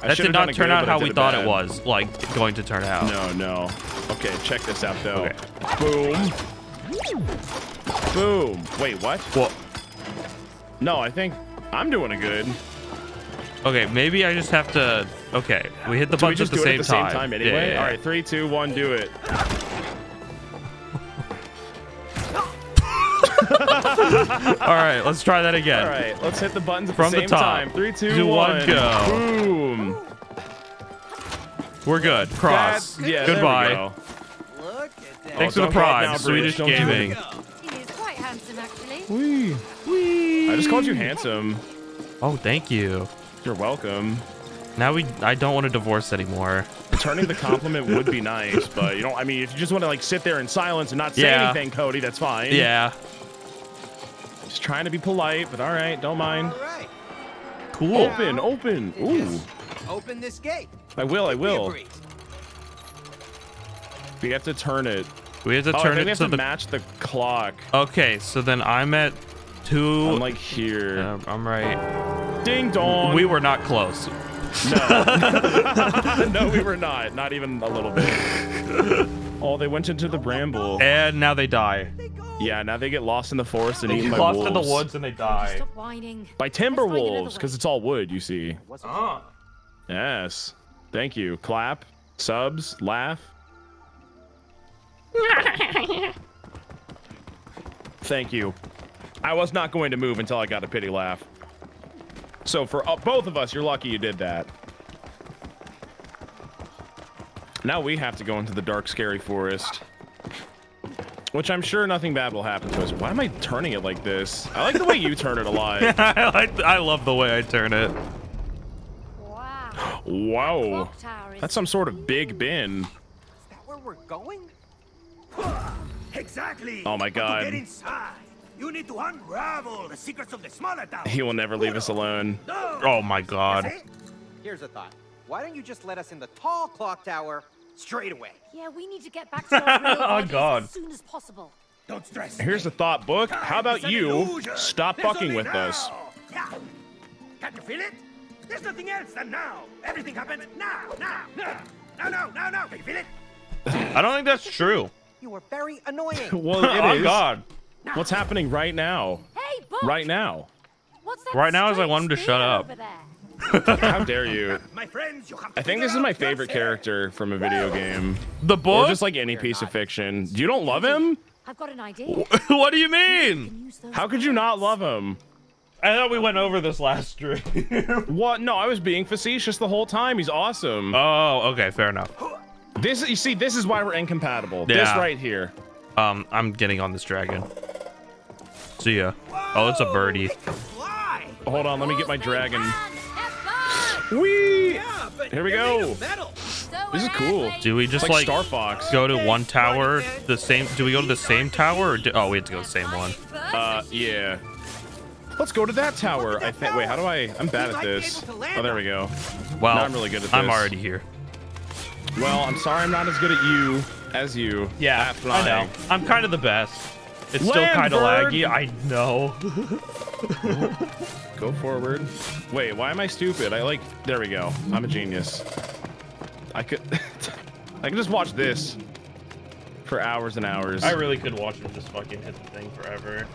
Speaker 3: I
Speaker 2: that did not turn
Speaker 3: good,
Speaker 2: out how we thought
Speaker 3: bad.
Speaker 2: it was like going to turn out.
Speaker 3: No, no. Okay, check this out though.
Speaker 2: Okay.
Speaker 3: Boom. Boom. Wait, what?
Speaker 2: What?
Speaker 3: No, I think I'm doing it good.
Speaker 2: okay, maybe I just have to okay, we hit the
Speaker 3: Do we
Speaker 2: buttons at the same
Speaker 3: at the
Speaker 2: time.
Speaker 3: same time
Speaker 2: Yeah,
Speaker 3: anyway?
Speaker 2: yeah, yeah.
Speaker 3: All right, three, two, one, do it.
Speaker 2: All right, let's try that again.
Speaker 3: All right, let's hit the buttons at
Speaker 2: From
Speaker 3: the
Speaker 2: the
Speaker 3: same
Speaker 2: top.
Speaker 3: time. Three, two,
Speaker 2: Do one,
Speaker 3: one.
Speaker 2: go.
Speaker 3: Boom.
Speaker 2: We're good. Cross.
Speaker 3: That- yeah,
Speaker 2: Goodbye.
Speaker 3: Go.
Speaker 6: Look at that.
Speaker 2: Thanks
Speaker 3: Oh,
Speaker 2: for the
Speaker 3: don't go up
Speaker 2: prime,
Speaker 3: now,
Speaker 2: Swedish
Speaker 3: Don't.
Speaker 2: Gaming.
Speaker 4: He is quite handsome, actually.
Speaker 3: Wee. Wee. I just called you handsome.
Speaker 2: Oh, thank you.
Speaker 3: You're welcome.
Speaker 2: Now we I don't want a divorce anymore.
Speaker 3: Returning the compliment would be nice, but you know, I mean, if you just want to like sit there in silence and not say
Speaker 2: Yeah.
Speaker 3: anything, Cody, that's fine.
Speaker 2: Yeah.
Speaker 3: Just trying to be polite, but all right, don't mind.
Speaker 6: All right.
Speaker 2: Cool.
Speaker 3: Open, open. Ooh.
Speaker 6: Open this gate.
Speaker 3: I will, I will. We have to turn it.
Speaker 2: We have to
Speaker 3: Oh, I
Speaker 2: turn
Speaker 3: think
Speaker 2: it
Speaker 3: we have
Speaker 2: to
Speaker 3: to
Speaker 2: the
Speaker 3: match the clock.
Speaker 2: Okay, so then I'm at 2
Speaker 3: I'm like here.
Speaker 2: Uh, I'm right.
Speaker 3: Ding dong.
Speaker 2: We were not close.
Speaker 3: No. no, we were not. Not even a little bit. oh, they went into the bramble.
Speaker 2: And now they die.
Speaker 3: Yeah, now they get lost in the forest and
Speaker 2: They
Speaker 3: eaten
Speaker 2: get
Speaker 3: by
Speaker 2: lost
Speaker 3: wolves.
Speaker 2: in the woods and they die.
Speaker 4: Stop whining.
Speaker 3: By timber
Speaker 4: Let's find another
Speaker 3: wolves, because it's all wood, you see.
Speaker 2: Ah.
Speaker 3: Yes. Thank you. Clap, subs, laugh. Thank you. I was not going to move until I got a pity laugh. So for uh, both of us, you're lucky you did that. Now we have to go into the dark, scary forest. Which I'm sure nothing bad will happen to us. Why am I turning it like this? I like the way you turn it a lot.
Speaker 2: I, like- I love the way I turn it.
Speaker 4: Wow.
Speaker 3: Whoa.
Speaker 4: Clock tower is
Speaker 3: That's some sort of big bin.
Speaker 6: Is that where we're going?
Speaker 5: Exactly.
Speaker 3: Oh my God.
Speaker 5: get inside, you need to unravel the secrets of the smaller tower.
Speaker 3: He will never leave us alone.
Speaker 2: Oh my god.
Speaker 6: Here's a thought. Why don't you just let us in the tall clock tower straight away?
Speaker 4: Yeah, we need to get back to our real
Speaker 2: Oh, God.
Speaker 4: as soon as possible.
Speaker 5: Don't stress.
Speaker 3: Here's a thought book. How about
Speaker 5: Time is an
Speaker 3: you
Speaker 5: illusion.
Speaker 3: stop
Speaker 5: There's
Speaker 3: fucking
Speaker 5: only
Speaker 3: with us?
Speaker 5: now. Yeah. Can you feel it? There's nothing else than now. Everything happens now, now, now. No, no, no, no. Can you feel it?
Speaker 2: I don't think that's true.
Speaker 6: You are very annoying.
Speaker 3: Well, it
Speaker 2: oh
Speaker 3: is.
Speaker 2: God.
Speaker 3: What's happening right now?
Speaker 4: Hey, Book!
Speaker 3: Right now.
Speaker 4: What's that
Speaker 2: Right now is I want him to shut up.
Speaker 3: How dare you?
Speaker 5: My friends, you
Speaker 3: I think this is my favorite
Speaker 5: affair.
Speaker 3: character from a video game.
Speaker 2: The book?
Speaker 3: Or just like any piece of fiction. You don't love him?
Speaker 4: I've got an idea.
Speaker 2: what do you mean?
Speaker 4: Can use those
Speaker 3: How could you not love him?
Speaker 2: I thought we went over this last stream.
Speaker 3: What? No, I was being facetious the whole time. He's awesome.
Speaker 2: oh, okay, fair enough.
Speaker 3: This, you see, this is why we're incompatible. This right here.
Speaker 2: Um, I'm getting on this dragon. See ya. Oh, it's a birdie.
Speaker 5: Whoa, it can fly.
Speaker 3: Hold on, let me get my dragon.
Speaker 4: they can, have fun.
Speaker 3: Whee!
Speaker 5: Yeah,
Speaker 3: Here we go.
Speaker 5: of metal.
Speaker 4: So
Speaker 3: This is cool.
Speaker 4: at,
Speaker 2: Do we just
Speaker 3: like,
Speaker 2: like,
Speaker 3: Star Fox.
Speaker 2: go to one tower, the same? Do we go to the same tower? Or do, oh, we have to go to the same one.
Speaker 3: Uh, yeah. Let's go to that tower. I think. Wait, how do I? I'm bad at this. Oh, there we go.
Speaker 2: Well,
Speaker 3: Now I'm really good at this.
Speaker 2: I'm already here.
Speaker 3: Well, I'm sorry I'm not as good at you as you.
Speaker 2: Yeah,
Speaker 3: at flying.
Speaker 2: I know. I'm kind of the best. It's still kind of laggy. I know.
Speaker 3: Go forward. Wait, why am I stupid? I like. There we go. I'm a genius. I could. I can just watch this for hours and hours.
Speaker 2: I really could watch him just fucking hit the thing forever.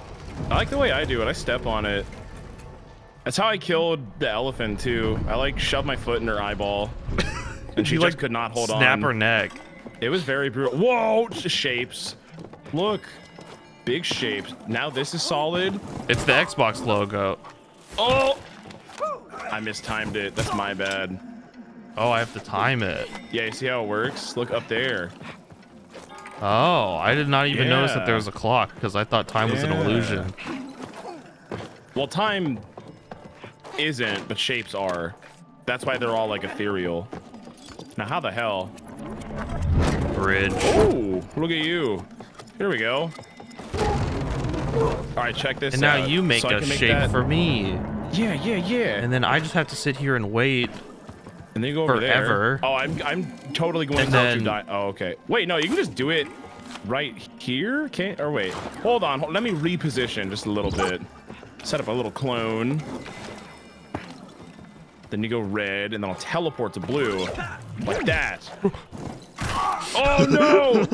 Speaker 3: I like the way I do it. I step on it. That's how I killed the elephant too. I like shoved my foot in her eyeball, and she
Speaker 2: You,
Speaker 3: just
Speaker 2: like,
Speaker 3: could not hold
Speaker 2: Snap
Speaker 3: on.
Speaker 2: her neck.
Speaker 3: It was very brutal. Whoa, sh- shapes. Look, big shapes. Now this is solid.
Speaker 2: It's the Xbox logo.
Speaker 3: Oh, I mistimed it. That's my bad.
Speaker 2: Oh, I have to time it.
Speaker 3: Yeah, you see how it works? Look up there.
Speaker 2: Oh, I did not even notice that there was a clock because I thought time was an illusion.
Speaker 3: Well, time isn't, but shapes are. That's why they're all like ethereal. Now, how the hell?
Speaker 2: Bridge.
Speaker 3: Oh, look at you. Here we go. All right, check this
Speaker 2: And now you make
Speaker 3: So
Speaker 2: a
Speaker 3: make
Speaker 2: shape
Speaker 3: that-
Speaker 2: for me.
Speaker 3: Yeah, yeah, yeah.
Speaker 2: And then I just have to sit here and wait.
Speaker 3: And then you go over
Speaker 2: Forever.
Speaker 3: there. Oh, I'm I'm totally going
Speaker 2: And
Speaker 3: to
Speaker 2: then-
Speaker 3: die. Oh, okay. Wait, no, you can just do it right here. Can't or wait. Hold on. Hold, let me reposition just a little bit. Set up a little clone. Then you go red, and then I'll teleport to blue, like that. Oh no!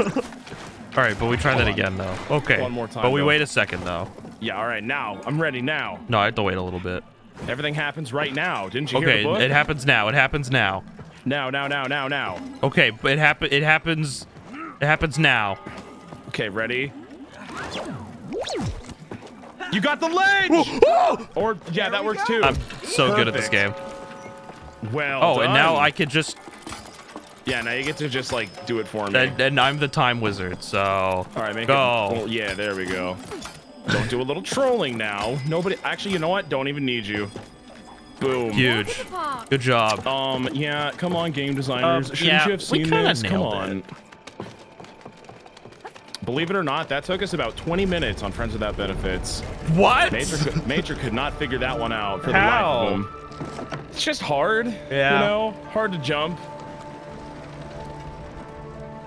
Speaker 2: All right, but we try that again though. Okay.
Speaker 3: One more time,
Speaker 2: But we
Speaker 3: though.
Speaker 2: wait a second though.
Speaker 3: yeah. All right. Now I'm ready. Now
Speaker 2: No, I have to wait a little bit.
Speaker 3: everything happens right now. Didn't you hear
Speaker 2: Okay,
Speaker 3: the book?
Speaker 2: it happens now. It happens now.
Speaker 3: now, now, now, now, now.
Speaker 2: Okay, but it happen. It happens. It happens now.
Speaker 3: Okay, ready? You got the ledge! or, yeah, that works too.
Speaker 2: I'm so good at this game.
Speaker 3: Well
Speaker 2: Oh, and now. I could just.
Speaker 3: Yeah, now you get to just, like, do it for me.
Speaker 2: And, and I'm the time wizard. So.
Speaker 3: All right, make
Speaker 2: go.
Speaker 3: it... Oh, yeah, there we go. Don't do a little trolling now. Nobody... Actually, you know what? Don't even need you. Boom.
Speaker 2: Huge. Good job.
Speaker 3: Um, yeah, come on, game designers.
Speaker 2: Um,
Speaker 3: Shouldn't
Speaker 2: yeah,
Speaker 3: you have seen this? Come
Speaker 2: nailed
Speaker 3: on. Believe it or not, that took us about 20 minutes on Friends Without Benefits.
Speaker 2: What?
Speaker 3: Major, could, Major could not figure that one out for
Speaker 2: How?
Speaker 3: the life of him. It's just hard.
Speaker 2: Yeah.
Speaker 3: You know, hard to jump.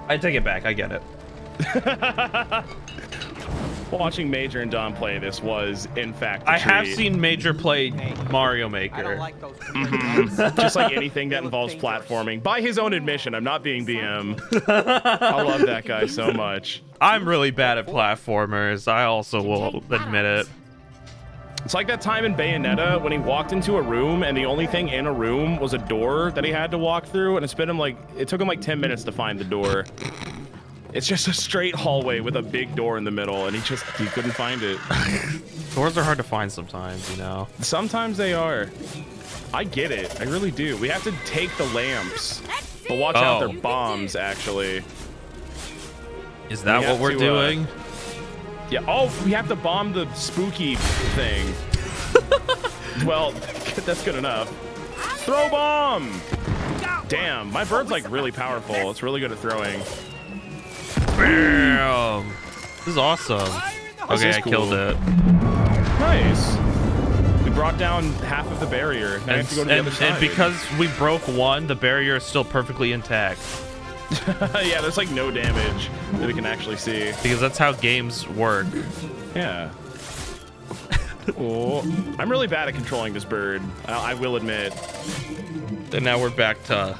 Speaker 2: I take it back. I get it.
Speaker 3: Watching Major and Don play this was, in fact, a
Speaker 2: I have seen Major play Mario Maker.
Speaker 6: like mm-hmm.
Speaker 3: just like anything that involves platforming. By his own admission, I'm not being BM. I love that guy so much.
Speaker 2: I'm really bad at platformers. I also will admit it.
Speaker 3: It's like that time in Bayonetta when he walked into a room and the only thing in a room was a door that he had to walk through, and it spent him like it took him like 10 minutes to find the door. It's just a straight hallway with a big door in the middle, and he just he couldn't find it.
Speaker 2: Doors are hard to find sometimes, you know.
Speaker 3: Sometimes they are. I get it. I really do. We have to take the lamps. But watch out,
Speaker 2: Oh.
Speaker 3: they're bombs, actually.
Speaker 2: Is that what we're
Speaker 3: to, uh,
Speaker 2: doing?
Speaker 3: Yeah. Oh, we have to bomb the spooky thing. well, that's good enough. Throw bomb! Damn, my bird's like really powerful. It's really good at throwing.
Speaker 2: Bam! This is awesome. Okay, I killed it.
Speaker 3: Nice. We brought down half of the barrier. Now
Speaker 2: And,
Speaker 3: have to go to the
Speaker 2: and,
Speaker 3: other side.
Speaker 2: and because we broke one, the barrier is still perfectly intact.
Speaker 3: yeah, there's like no damage that we can actually see.
Speaker 2: Because that's how games work.
Speaker 3: Yeah. Oh, I'm really bad at controlling this bird. I, I will admit.
Speaker 2: And now we're back to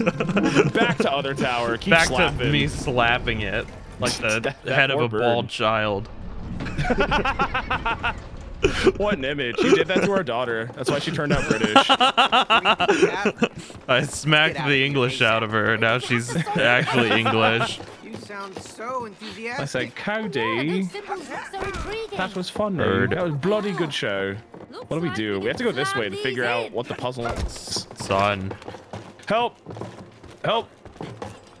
Speaker 3: Back to other tower. Keep
Speaker 2: back
Speaker 3: slapping.
Speaker 2: to me slapping it like the
Speaker 3: That- that
Speaker 2: head of a
Speaker 3: bird.
Speaker 2: bald child.
Speaker 3: What an image. You did that to our daughter. That's why she turned out British.
Speaker 2: I smacked the
Speaker 6: of here,
Speaker 2: English out of her. Now she's actually English.
Speaker 6: You sound so enthusiastic.
Speaker 3: I said, Cody.
Speaker 4: those symbols look so intriguing.
Speaker 3: That was fun,
Speaker 2: Bird.
Speaker 3: That was bloody good show. What do we do?
Speaker 4: we
Speaker 3: We have to go this way to figure out what the puzzle is.
Speaker 2: Son.
Speaker 3: Help! Help!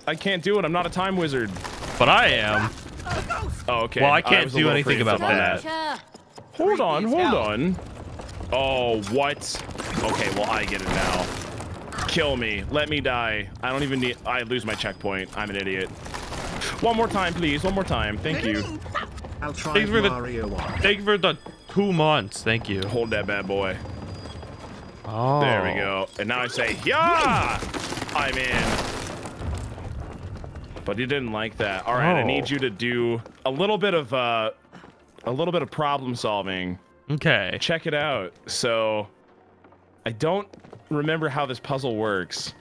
Speaker 3: I can't do it. I'm not a time wizard.
Speaker 2: But I am.
Speaker 3: Oh, okay.
Speaker 2: Well, I can't
Speaker 3: was a
Speaker 2: do anything about
Speaker 3: apprehensive
Speaker 2: that.
Speaker 4: Gotcha.
Speaker 3: Hold on, hold
Speaker 6: hell.
Speaker 3: on. Oh, what? Okay, well, I get it now. Kill me. Let me die. I don't even need... I lose my checkpoint. I'm an idiot. One more time, please. One more time. Thank you.
Speaker 5: I'll try
Speaker 2: Thanks for the-
Speaker 5: Mario one.
Speaker 2: Thank you for the two months. Thank you.
Speaker 3: Hold that bad boy.
Speaker 2: Oh.
Speaker 3: There we go. And now I say, yeah! I'm in. But he didn't like that. All right, I
Speaker 2: Oh.
Speaker 3: need you to do a little bit of, uh, a little bit of problem solving.
Speaker 2: Okay.
Speaker 3: Check it out. So, I don't remember how this puzzle works.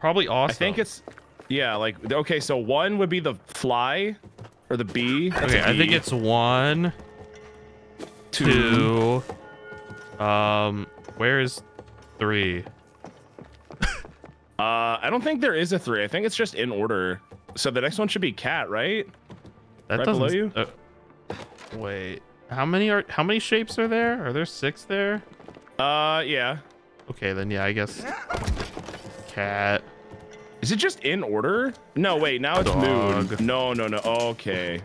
Speaker 2: Probably awesome.
Speaker 3: I think it's, yeah, like, okay, so one would be the fly, or the bee. That's
Speaker 2: Okay, I think it's one,
Speaker 3: two.
Speaker 2: two. Um, where is three?
Speaker 3: Uh, I don't think there is a three. I think it's just in order. So the next one should be cat, right?
Speaker 2: That
Speaker 3: Right below you?
Speaker 2: uh, wait, how many are? How many shapes are there? Are there six there?
Speaker 3: Uh, yeah.
Speaker 2: Okay, then yeah, I guess. Cat.
Speaker 3: Is it just in order? No, wait, now it's moon. No, no, no. Okay.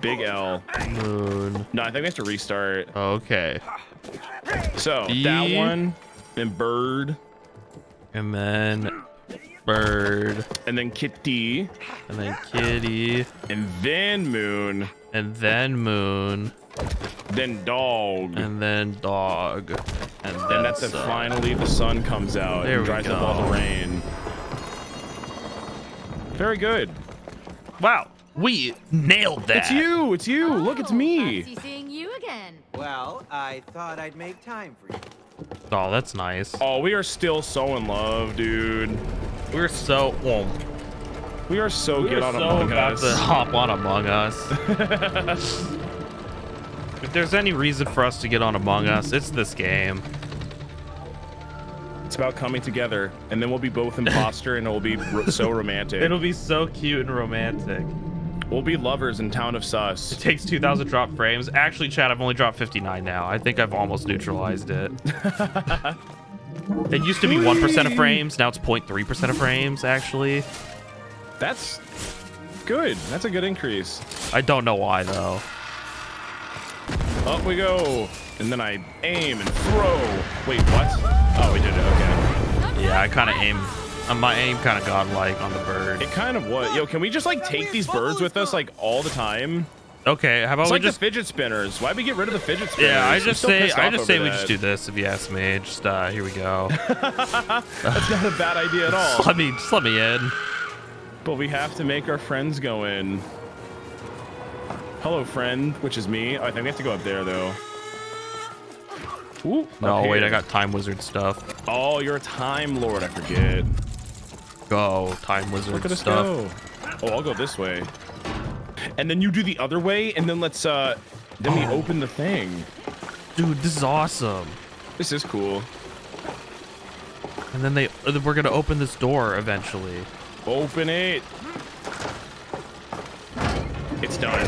Speaker 3: Big L.
Speaker 2: Moon.
Speaker 3: No, I think we have to restart.
Speaker 2: Okay,
Speaker 3: So
Speaker 2: Bee.
Speaker 3: that one, and bird,
Speaker 2: and then bird,
Speaker 3: and then kitty,
Speaker 2: and then kitty,
Speaker 3: and then moon,
Speaker 2: and then moon,
Speaker 3: then dog.
Speaker 2: and then dog, and then
Speaker 3: And that's it.
Speaker 2: sun.
Speaker 3: Finally, the sun comes out
Speaker 2: There
Speaker 3: and
Speaker 2: we
Speaker 3: dries up all the rain. Very good.
Speaker 2: Wow, we nailed that.
Speaker 3: It's you. It's you. Look, it's
Speaker 4: Oh,
Speaker 3: me.
Speaker 4: Fancy seeing you again.
Speaker 6: Well, I thought I'd make time for you.
Speaker 2: Oh, that's nice.
Speaker 3: Oh, we are still so in love, dude.
Speaker 2: We're so well,
Speaker 3: We are so
Speaker 2: we
Speaker 3: good on
Speaker 2: so
Speaker 3: Among
Speaker 2: about
Speaker 3: Us.
Speaker 2: to hop on Among Us. if there's any reason for us to get on Among Us, it's this game.
Speaker 3: It's about coming together, and then we'll be both imposter, and it will be so romantic.
Speaker 2: It'll be so cute and romantic.
Speaker 3: We'll be lovers in Town of Sus.
Speaker 2: It takes 2,000 drop frames. Actually, Chad, I've only dropped 59 now. I think I've almost neutralized it. it used to be 1% of frames. Now it's 0.3% of frames, actually.
Speaker 3: That's good. That's a good increase.
Speaker 2: I don't know why, though.
Speaker 3: Up we go, and then I aim and throw. Wait, what? Oh, we did it. Okay.
Speaker 2: Yeah, I kind of aim. Uh, my aim kind of godlike on the bird.
Speaker 3: It kind of was. Yo, can we just like take these birds with us like all the time?
Speaker 2: Okay, how about
Speaker 3: It's
Speaker 2: we
Speaker 3: like
Speaker 2: just
Speaker 3: the fidget spinners. Why'd we get rid of the fidget spinners?
Speaker 2: Yeah, I just say I just say
Speaker 3: over
Speaker 2: we just do this if you ask me. Just uh here we go.
Speaker 3: That's not a bad idea at all.
Speaker 2: let me just let me in.
Speaker 3: But we have to make our friends go in. Hello, friend, which is me. I think we have to go up there though. Ooh,
Speaker 2: No, wait,
Speaker 3: here.
Speaker 2: I got time wizard stuff.
Speaker 3: Oh, you're a time lord. I forget.
Speaker 2: Go, time wizard
Speaker 3: Look at us
Speaker 2: stuff.
Speaker 3: go. Oh, I'll go this way. And then you do the other way, and then let's uh, then we open the thing.
Speaker 2: Dude, this is awesome.
Speaker 3: This is cool.
Speaker 2: And then they uh, we're gonna open this door eventually.
Speaker 3: Open it. It's done.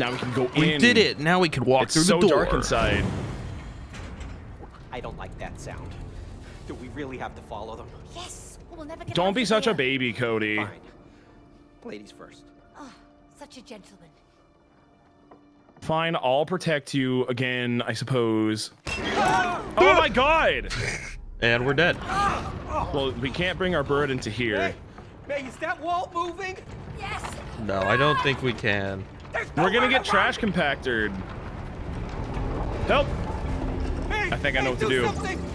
Speaker 3: Now we can go
Speaker 2: We
Speaker 3: in.
Speaker 2: did it. Now we can walk
Speaker 3: It's
Speaker 2: through
Speaker 3: so
Speaker 2: the door.
Speaker 3: It's so dark inside.
Speaker 6: I don't like that sound. Do we really have to follow them?
Speaker 4: Yes, we'll never get
Speaker 3: Don't be
Speaker 4: of
Speaker 3: such a baby, Cody.
Speaker 6: Fine. Ladies first.
Speaker 4: Oh, such a gentleman.
Speaker 3: Fine, I'll protect you again, I suppose. oh my god!
Speaker 2: And we're dead.
Speaker 3: Well, we can't bring our bird into here.
Speaker 6: Hey, is that wall moving?
Speaker 4: Yes.
Speaker 2: No, I don't think we can.
Speaker 3: We're gonna get trash compacted. Help!
Speaker 6: Hey,
Speaker 3: I think I know what to
Speaker 6: do
Speaker 3: do.
Speaker 6: something.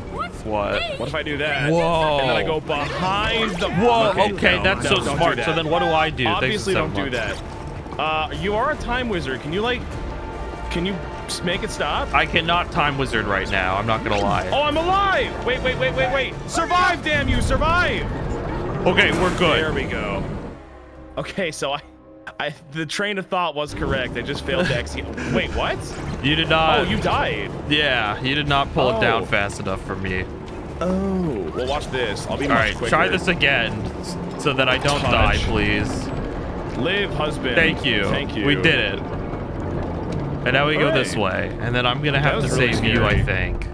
Speaker 4: What?
Speaker 2: What?
Speaker 3: If I do that?
Speaker 2: Whoa.
Speaker 3: And then I go behind the.
Speaker 2: Whoa, okay,
Speaker 3: no,
Speaker 2: that's
Speaker 3: no,
Speaker 2: so smart.
Speaker 3: that.
Speaker 2: So then what do I do?
Speaker 3: Obviously, don't do that. Uh, you are a time wizard. Can you like Can you make it stop?
Speaker 2: I cannot time wizard right now. I'm not gonna lie.
Speaker 3: Oh, I'm alive! Wait, wait, wait, wait, wait. Survive, damn you, survive!
Speaker 2: Okay, we're good.
Speaker 3: There we go. Okay, so I, I, the train of thought was correct. I just failed to execute. Wait, what?
Speaker 2: You did not.
Speaker 3: oh, you died.
Speaker 2: Yeah, you did not pull it down
Speaker 3: Oh.
Speaker 2: fast enough for me.
Speaker 3: Oh. Well, watch this. I'll be
Speaker 2: All
Speaker 3: much
Speaker 2: right,
Speaker 3: quicker.
Speaker 2: try this again, so that I don't
Speaker 3: Touch.
Speaker 2: die, please.
Speaker 3: Live, husband.
Speaker 2: Thank you.
Speaker 3: Thank you.
Speaker 2: We did it. And now we go this way, and then I'm gonna have to
Speaker 3: was really
Speaker 2: save you, I think.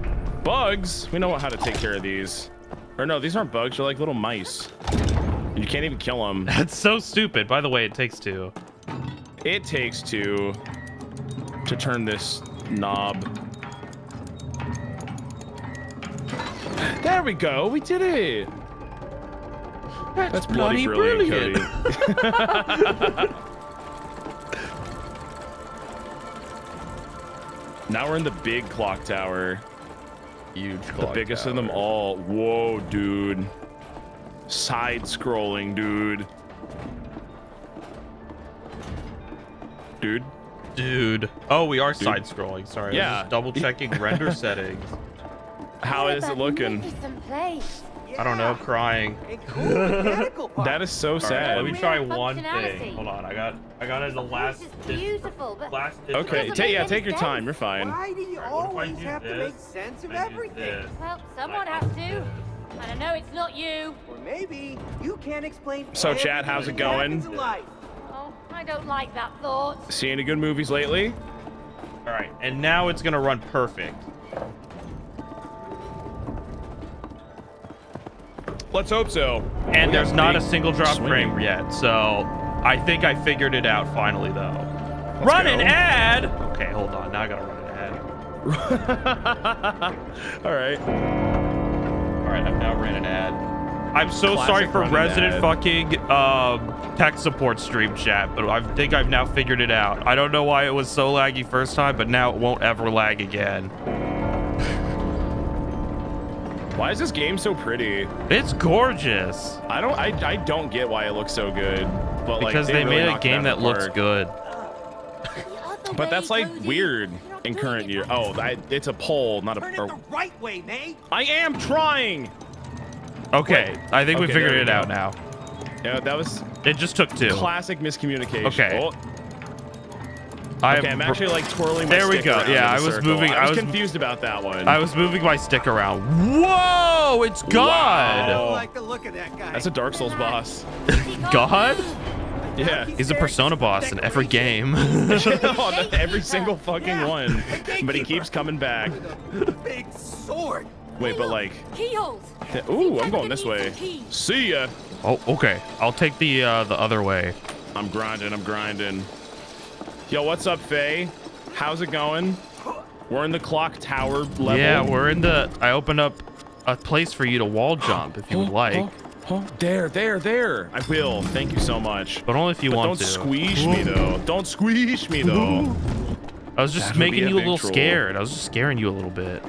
Speaker 3: Bugs. We know how to take care of these. Or no, these aren't bugs. They're like little mice. And you can't even kill him.
Speaker 2: That's so stupid. By the way, it takes two.
Speaker 3: It takes two to turn this knob. There we go. We did it. That's, bloody,
Speaker 2: bloody
Speaker 3: brilliant, Cody. now we're in the big clock tower.
Speaker 2: Huge.
Speaker 3: Clock The biggest of them all. Whoa, dude. Side scrolling, dude. Dude.
Speaker 2: Dude. Oh, we are side scrolling. Sorry. I was
Speaker 3: Yeah.
Speaker 2: double checking render settings.
Speaker 3: How
Speaker 4: What a
Speaker 3: is it looking?
Speaker 2: I don't know, crying.
Speaker 6: Cool.
Speaker 3: That is so
Speaker 2: All right,
Speaker 3: sad.
Speaker 2: let me try one thing. Hold on, I got I got it the last
Speaker 4: This is beautiful, but
Speaker 2: last dis-
Speaker 3: Okay,
Speaker 4: Doesn't
Speaker 3: ta- yeah, take your
Speaker 4: sense.
Speaker 3: time. You're fine.
Speaker 6: Why do you
Speaker 2: Alright, what if I
Speaker 6: always
Speaker 2: do
Speaker 6: have to make sense of everything?
Speaker 2: this.
Speaker 4: well, someone
Speaker 2: Like
Speaker 4: has to.
Speaker 2: This.
Speaker 4: And I know it's not you.
Speaker 6: Or maybe you can't explain.
Speaker 3: So, Chad, how's it going?
Speaker 6: happens in life.
Speaker 4: Oh, I don't like that thought.
Speaker 3: See any good movies lately?
Speaker 2: All right, and now it's gonna run perfect.
Speaker 3: Let's hope so.
Speaker 2: And
Speaker 3: We
Speaker 2: there's not a single drop
Speaker 3: swinging.
Speaker 2: frame yet, so I think I figured it out finally, though.
Speaker 3: Let's
Speaker 2: run
Speaker 3: go.
Speaker 2: an ad. Okay, hold on. Now I gotta run an ad.
Speaker 3: All right.
Speaker 2: All right, I've now ran an ad. I'm so
Speaker 3: Classic
Speaker 2: sorry for resident
Speaker 3: ad.
Speaker 2: fucking um, tech support stream chat, but I think I've now figured it out. I don't know why it was so laggy first time, but now it won't ever lag again.
Speaker 3: Why is this game so pretty?
Speaker 2: It's gorgeous
Speaker 3: I don't. I, I don't get why it looks so good. But like,
Speaker 2: because they,
Speaker 3: really
Speaker 2: made a
Speaker 3: knocked it out
Speaker 2: game that looks good.
Speaker 3: But that's like weird in current year. Oh, I, it's a poll, not a.
Speaker 5: Turn
Speaker 3: a.
Speaker 5: it the right way, May.
Speaker 3: I am trying.
Speaker 2: Okay,
Speaker 3: Wait.
Speaker 2: I think we figured
Speaker 3: we
Speaker 2: it out now.
Speaker 3: Yeah, that was
Speaker 2: It just took two.
Speaker 3: classic miscommunication.
Speaker 2: Okay.
Speaker 3: Oh,
Speaker 2: I
Speaker 3: okay, I'm actually like twirling. My
Speaker 2: There we go. Yeah, I was
Speaker 3: circle.
Speaker 2: moving-
Speaker 3: I
Speaker 2: I
Speaker 3: was,
Speaker 2: was-
Speaker 3: confused about that one.
Speaker 2: I was moving my stick around. Whoa! It's God.
Speaker 6: I don't like the look of that guy.
Speaker 3: That's a Dark Souls boss.
Speaker 2: God?
Speaker 3: Yeah.
Speaker 2: He's a Persona boss in every game.
Speaker 3: On every single fucking one, but he keeps coming back.
Speaker 6: big sword.
Speaker 3: Wait, but like,
Speaker 4: Keyholes.
Speaker 3: th- ooh, I'm going this way. See ya.
Speaker 2: oh, okay. I'll take the uh, the other way.
Speaker 3: I'm grinding. I'm grinding. Yo, what's up, Faye? How's it going? We're in the clock tower level.
Speaker 2: Yeah, we're in the. I opened up a place for you to wall jump if you would like,
Speaker 3: Huh? There, there, there. I will. Thank you so much.
Speaker 2: but only if you
Speaker 3: But
Speaker 2: want
Speaker 3: don't
Speaker 2: to.
Speaker 3: squeeze me though. Don't squeeze me though.
Speaker 2: I was just
Speaker 3: That would
Speaker 2: making
Speaker 3: a
Speaker 2: you a
Speaker 3: big
Speaker 2: little
Speaker 3: troll.
Speaker 2: scared. I was just scaring you a little bit.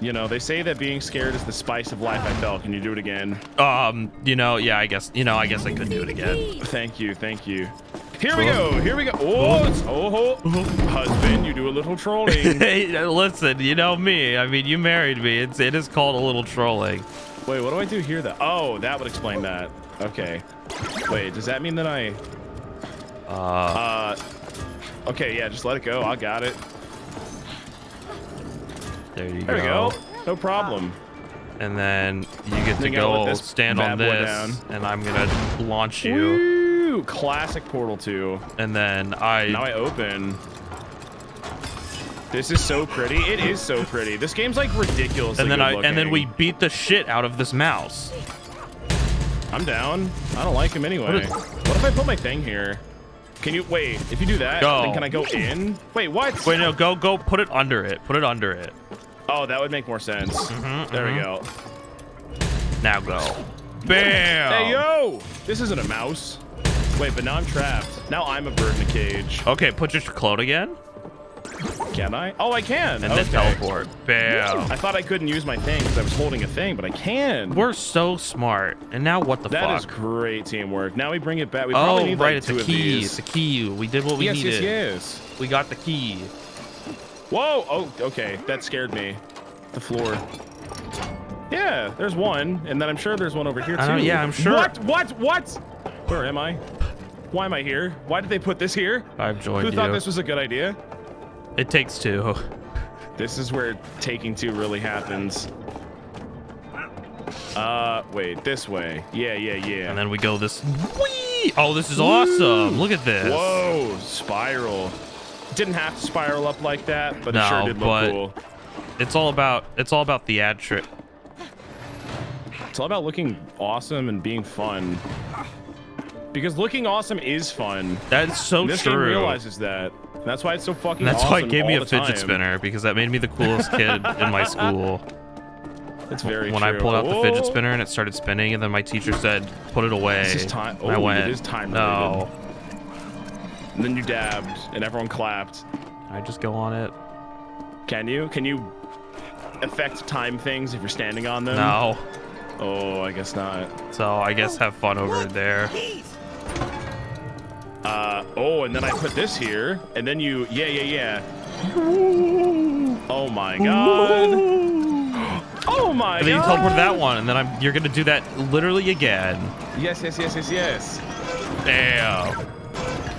Speaker 3: You know, they say that being scared is the spice of life. I felt. Can you do it again?
Speaker 2: Um, you know, yeah, I guess, you know, I guess I could do it again.
Speaker 3: Thank you, thank you. Here we go. Here we go. Oh, it's, oh, oh. husband, you do a little trolling.
Speaker 2: Hey, listen, you know me. I mean, you married me. It's it is called a little trolling.
Speaker 3: Wait, what do I do here? Though? Oh, that would explain that. Okay. Wait, does that mean that I?
Speaker 2: Uh,
Speaker 3: Uh. Okay, yeah, just let it go. I got it.
Speaker 2: there you go.
Speaker 3: There we go. No problem.
Speaker 2: And then you get to
Speaker 3: Then you gotta let
Speaker 2: go stand on this,
Speaker 3: down.
Speaker 2: and I'm gonna launch you,
Speaker 3: Woo! Classic Portal 2.
Speaker 2: and then I.
Speaker 3: Now I open. This is so pretty. It is so pretty. This game's like ridiculous.
Speaker 2: and then I and then we beat the shit out of this mouse.
Speaker 3: I'm down. I don't like him anyway.
Speaker 2: What is-
Speaker 3: What if I put my thing here? Can you wait? If you do that,
Speaker 2: Go.
Speaker 3: then can I go in? Wait, what?
Speaker 2: Wait, no, go go put it under it. Put it under it.
Speaker 3: Oh, that would make more sense.
Speaker 2: Mm-hmm,
Speaker 3: there we go.
Speaker 2: Now go. Bam.
Speaker 3: Hey yo! This isn't a mouse. Wait, but now I'm trapped. Now I'm a bird in a cage.
Speaker 2: Okay, put your clone again,
Speaker 3: Can I? Oh, I can.
Speaker 2: and
Speaker 3: okay.
Speaker 2: then teleport. Bam.
Speaker 3: I thought I couldn't use my thing because I was holding a thing, but I can.
Speaker 2: We're so smart. And now what the
Speaker 3: That is
Speaker 2: fuck?
Speaker 3: great teamwork. Now we bring it back. We probably
Speaker 2: oh,
Speaker 3: need
Speaker 2: right,
Speaker 3: like
Speaker 2: it's
Speaker 3: two
Speaker 2: a key. It's a key. We did what we
Speaker 3: yes,
Speaker 2: needed.
Speaker 3: yes, yes.
Speaker 2: We got the key.
Speaker 3: Whoa! Oh, okay. That scared me. The floor. Yeah, there's one, and then I'm sure there's one over here too.
Speaker 2: Yeah, I'm sure-
Speaker 3: What? What? What? Where am I? Why am I here? Why did they put this here?
Speaker 2: I've joined
Speaker 3: Who thought
Speaker 2: you.
Speaker 3: this was a good idea?
Speaker 2: It takes two.
Speaker 3: This is where taking two really happens. Uh, wait, this way. Yeah, yeah, yeah.
Speaker 2: And then we go this. Whee! Oh, this is awesome. Look at this.
Speaker 3: Whoa, spiral. Didn't have to spiral up like that, but it sure did look
Speaker 2: but-
Speaker 3: cool.
Speaker 2: It's all about it's all about the ad theatric.
Speaker 3: It's all about looking awesome and being fun. Because looking awesome is fun.
Speaker 2: That's so
Speaker 3: this
Speaker 2: true.
Speaker 3: game realizes that. That's why it's so fucking
Speaker 2: That's why it gave me a fidget
Speaker 3: time.
Speaker 2: spinner because that made me the coolest kid in my school.
Speaker 3: It's very
Speaker 2: when I pulled out the fidget
Speaker 3: oh.
Speaker 2: spinner and it started spinning, and then my teacher said, "Put it away."
Speaker 3: This is time-
Speaker 2: And I
Speaker 3: oh,
Speaker 2: went,
Speaker 3: is time
Speaker 2: No.
Speaker 3: And then you dabbed, and everyone clapped.
Speaker 2: I just go on it.
Speaker 3: Can you? Can you affect time things if you're standing on them?
Speaker 2: No.
Speaker 3: Oh, I guess not.
Speaker 2: So I guess have fun over there.
Speaker 3: Uh, oh, and then I put this here, and then you, yeah, yeah, yeah. Oh my god. Oh my
Speaker 2: And then you
Speaker 3: god.
Speaker 2: teleport to that one, and then I'm you're gonna do that literally again.
Speaker 3: Yes, yes, yes, yes, yes.
Speaker 2: Damn.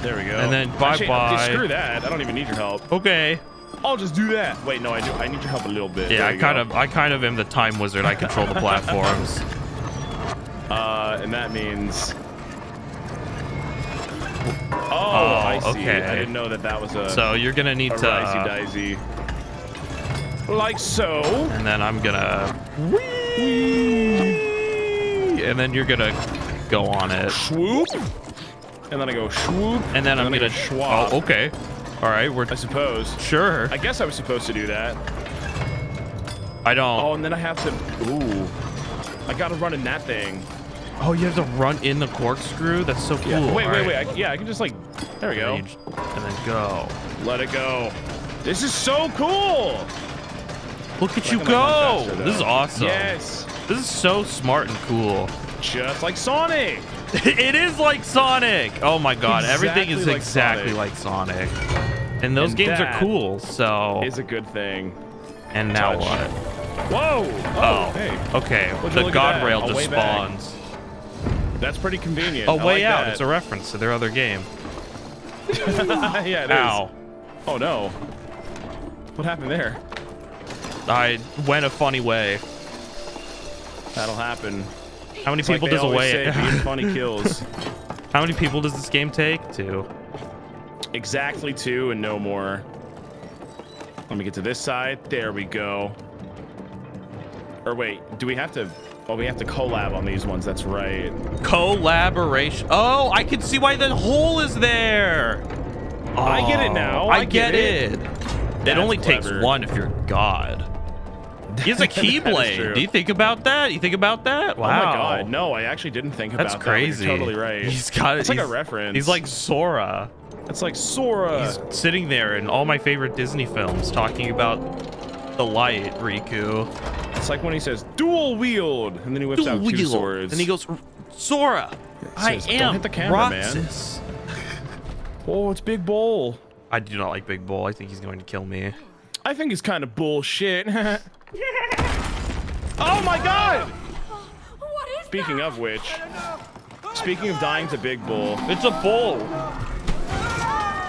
Speaker 3: There we go.
Speaker 2: And then
Speaker 3: Actually,
Speaker 2: bye-bye.
Speaker 3: Screw that. I don't even need your help.
Speaker 2: Okay.
Speaker 3: I'll just do that. Wait, no, I do. I need your help a little bit.
Speaker 2: Yeah, I kind
Speaker 3: go.
Speaker 2: of I kind of am the time wizard. I control the platforms.
Speaker 3: Uh, and that means. Oh,
Speaker 2: Oh,
Speaker 3: I see.
Speaker 2: okay.
Speaker 3: I didn't know that that was a.
Speaker 2: So you're gonna need to, uh,
Speaker 3: dicey. Like so.
Speaker 2: and then I'm gonna, and then you're gonna go on it,
Speaker 3: Swoop. And then I go swoop.
Speaker 2: and then I'm
Speaker 3: I
Speaker 2: gonna.
Speaker 3: go schwab.
Speaker 2: Oh, okay. All right, we're
Speaker 3: I suppose.
Speaker 2: sure.
Speaker 3: I guess I was supposed to do that.
Speaker 2: I don't.
Speaker 3: Oh, and then I have to. Ooh. I gotta run in that thing.
Speaker 2: Oh, you have to run in the corkscrew. That's so cool.
Speaker 3: Yeah. Wait,
Speaker 2: All
Speaker 3: wait,
Speaker 2: right.
Speaker 3: wait. I, yeah, I can just like. There we go.
Speaker 2: Rage, and then go.
Speaker 3: Let it go. This is so cool.
Speaker 2: Look at you
Speaker 3: can, like, run
Speaker 2: go.
Speaker 3: faster,
Speaker 2: This is awesome.
Speaker 3: Yes.
Speaker 2: This is so smart and cool.
Speaker 3: Just like Sonic.
Speaker 2: it is like Sonic. Oh my god, everything is
Speaker 3: Exactly like
Speaker 2: exactly like Sonic. And those
Speaker 3: And
Speaker 2: games are cool. So
Speaker 3: Is a good thing.
Speaker 2: and now
Speaker 3: touch.
Speaker 2: what?
Speaker 3: Whoa. Oh,
Speaker 2: Oh,
Speaker 3: hey.
Speaker 2: okay. The? God rail just
Speaker 3: way back. That's pretty convenient.
Speaker 2: Oh,
Speaker 3: I
Speaker 2: way
Speaker 3: like
Speaker 2: out.
Speaker 3: that.
Speaker 2: It's a reference to their other game.
Speaker 3: yeah, it is.
Speaker 2: Ow.
Speaker 3: Oh no. What happened there?
Speaker 2: I went a funny way.
Speaker 3: That'll happen.
Speaker 2: How many
Speaker 3: It's
Speaker 2: people
Speaker 3: they
Speaker 2: does a way?
Speaker 3: being funny kills.
Speaker 2: How many people does this game take? Two.
Speaker 3: exactly two and no more. Let me get to this side. There we go. Or wait, do we have to? Oh, we have to collab on these ones. That's right.
Speaker 2: Collaboration. Oh, I can see why the hole is there.
Speaker 3: I get it
Speaker 2: Oh,
Speaker 3: now.
Speaker 2: I,
Speaker 3: I
Speaker 2: get,
Speaker 3: get
Speaker 2: it.
Speaker 3: it.
Speaker 2: It
Speaker 3: That's
Speaker 2: only takes one if you're God. He has a keyblade. Do you think about that? You think about that? Wow.
Speaker 3: Oh my god, no, I actually didn't think about
Speaker 2: That's
Speaker 3: that. but
Speaker 2: crazy.
Speaker 3: You're totally right.
Speaker 2: He's got it.
Speaker 3: It's like a reference.
Speaker 2: He's like Sora.
Speaker 3: it's like Sora.
Speaker 2: He's sitting there in all my favorite Disney films talking about the light, Riku.
Speaker 3: It's like when he says dual wield, and then he whips
Speaker 2: Dual
Speaker 3: out two
Speaker 2: wield.
Speaker 3: swords.
Speaker 2: And he goes, Sora, I
Speaker 3: says, "Don't
Speaker 2: am
Speaker 3: hit the camera, man."
Speaker 2: Roxas."
Speaker 3: "Oh, it's Big Bull."
Speaker 2: I do not like Big Bull. I think he's going to kill me.
Speaker 3: I think it's kind of bullshit. oh my god!
Speaker 4: What is
Speaker 3: Speaking
Speaker 4: that?
Speaker 3: of which, speaking of dying to Big Bull,
Speaker 2: It's a bull.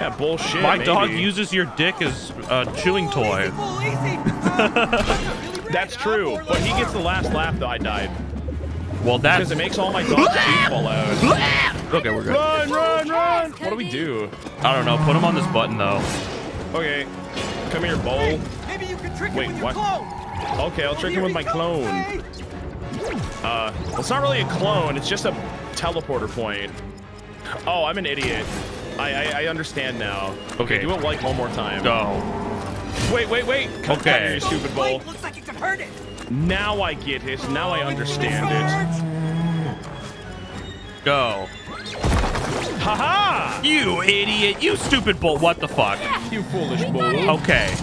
Speaker 3: yeah, bullshit.
Speaker 2: My
Speaker 3: maybe.
Speaker 2: dog uses your dick as a chewing toy.
Speaker 3: That's true, but he gets the last laugh that I died
Speaker 2: Well, that's
Speaker 3: because it makes all my dog's teeth fall out.
Speaker 2: okay. We're good.
Speaker 3: Run, run, run! What do we do?
Speaker 2: I don't know. Put him on this button though.
Speaker 3: Okay, come here, Bull.
Speaker 5: Maybe you can trick
Speaker 3: Wait,
Speaker 5: him with your
Speaker 3: what?
Speaker 5: clone.
Speaker 3: Okay, I'll trick him with my clone. Uh, well, it's not really a clone. It's just a teleporter point. Oh, I'm an idiot. I I, I understand now.
Speaker 2: Okay.
Speaker 3: do it like one more time.
Speaker 2: Go.
Speaker 3: Wait, wait, wait. Come
Speaker 2: Okay.
Speaker 3: here, you stupid bull.
Speaker 5: Wait, looks like it could hurt it.
Speaker 3: Now I get it. Now I understand it.
Speaker 2: Go.
Speaker 3: Haha!
Speaker 2: You idiot. You stupid bull. What the fuck?
Speaker 3: You foolish bull.
Speaker 2: Okay.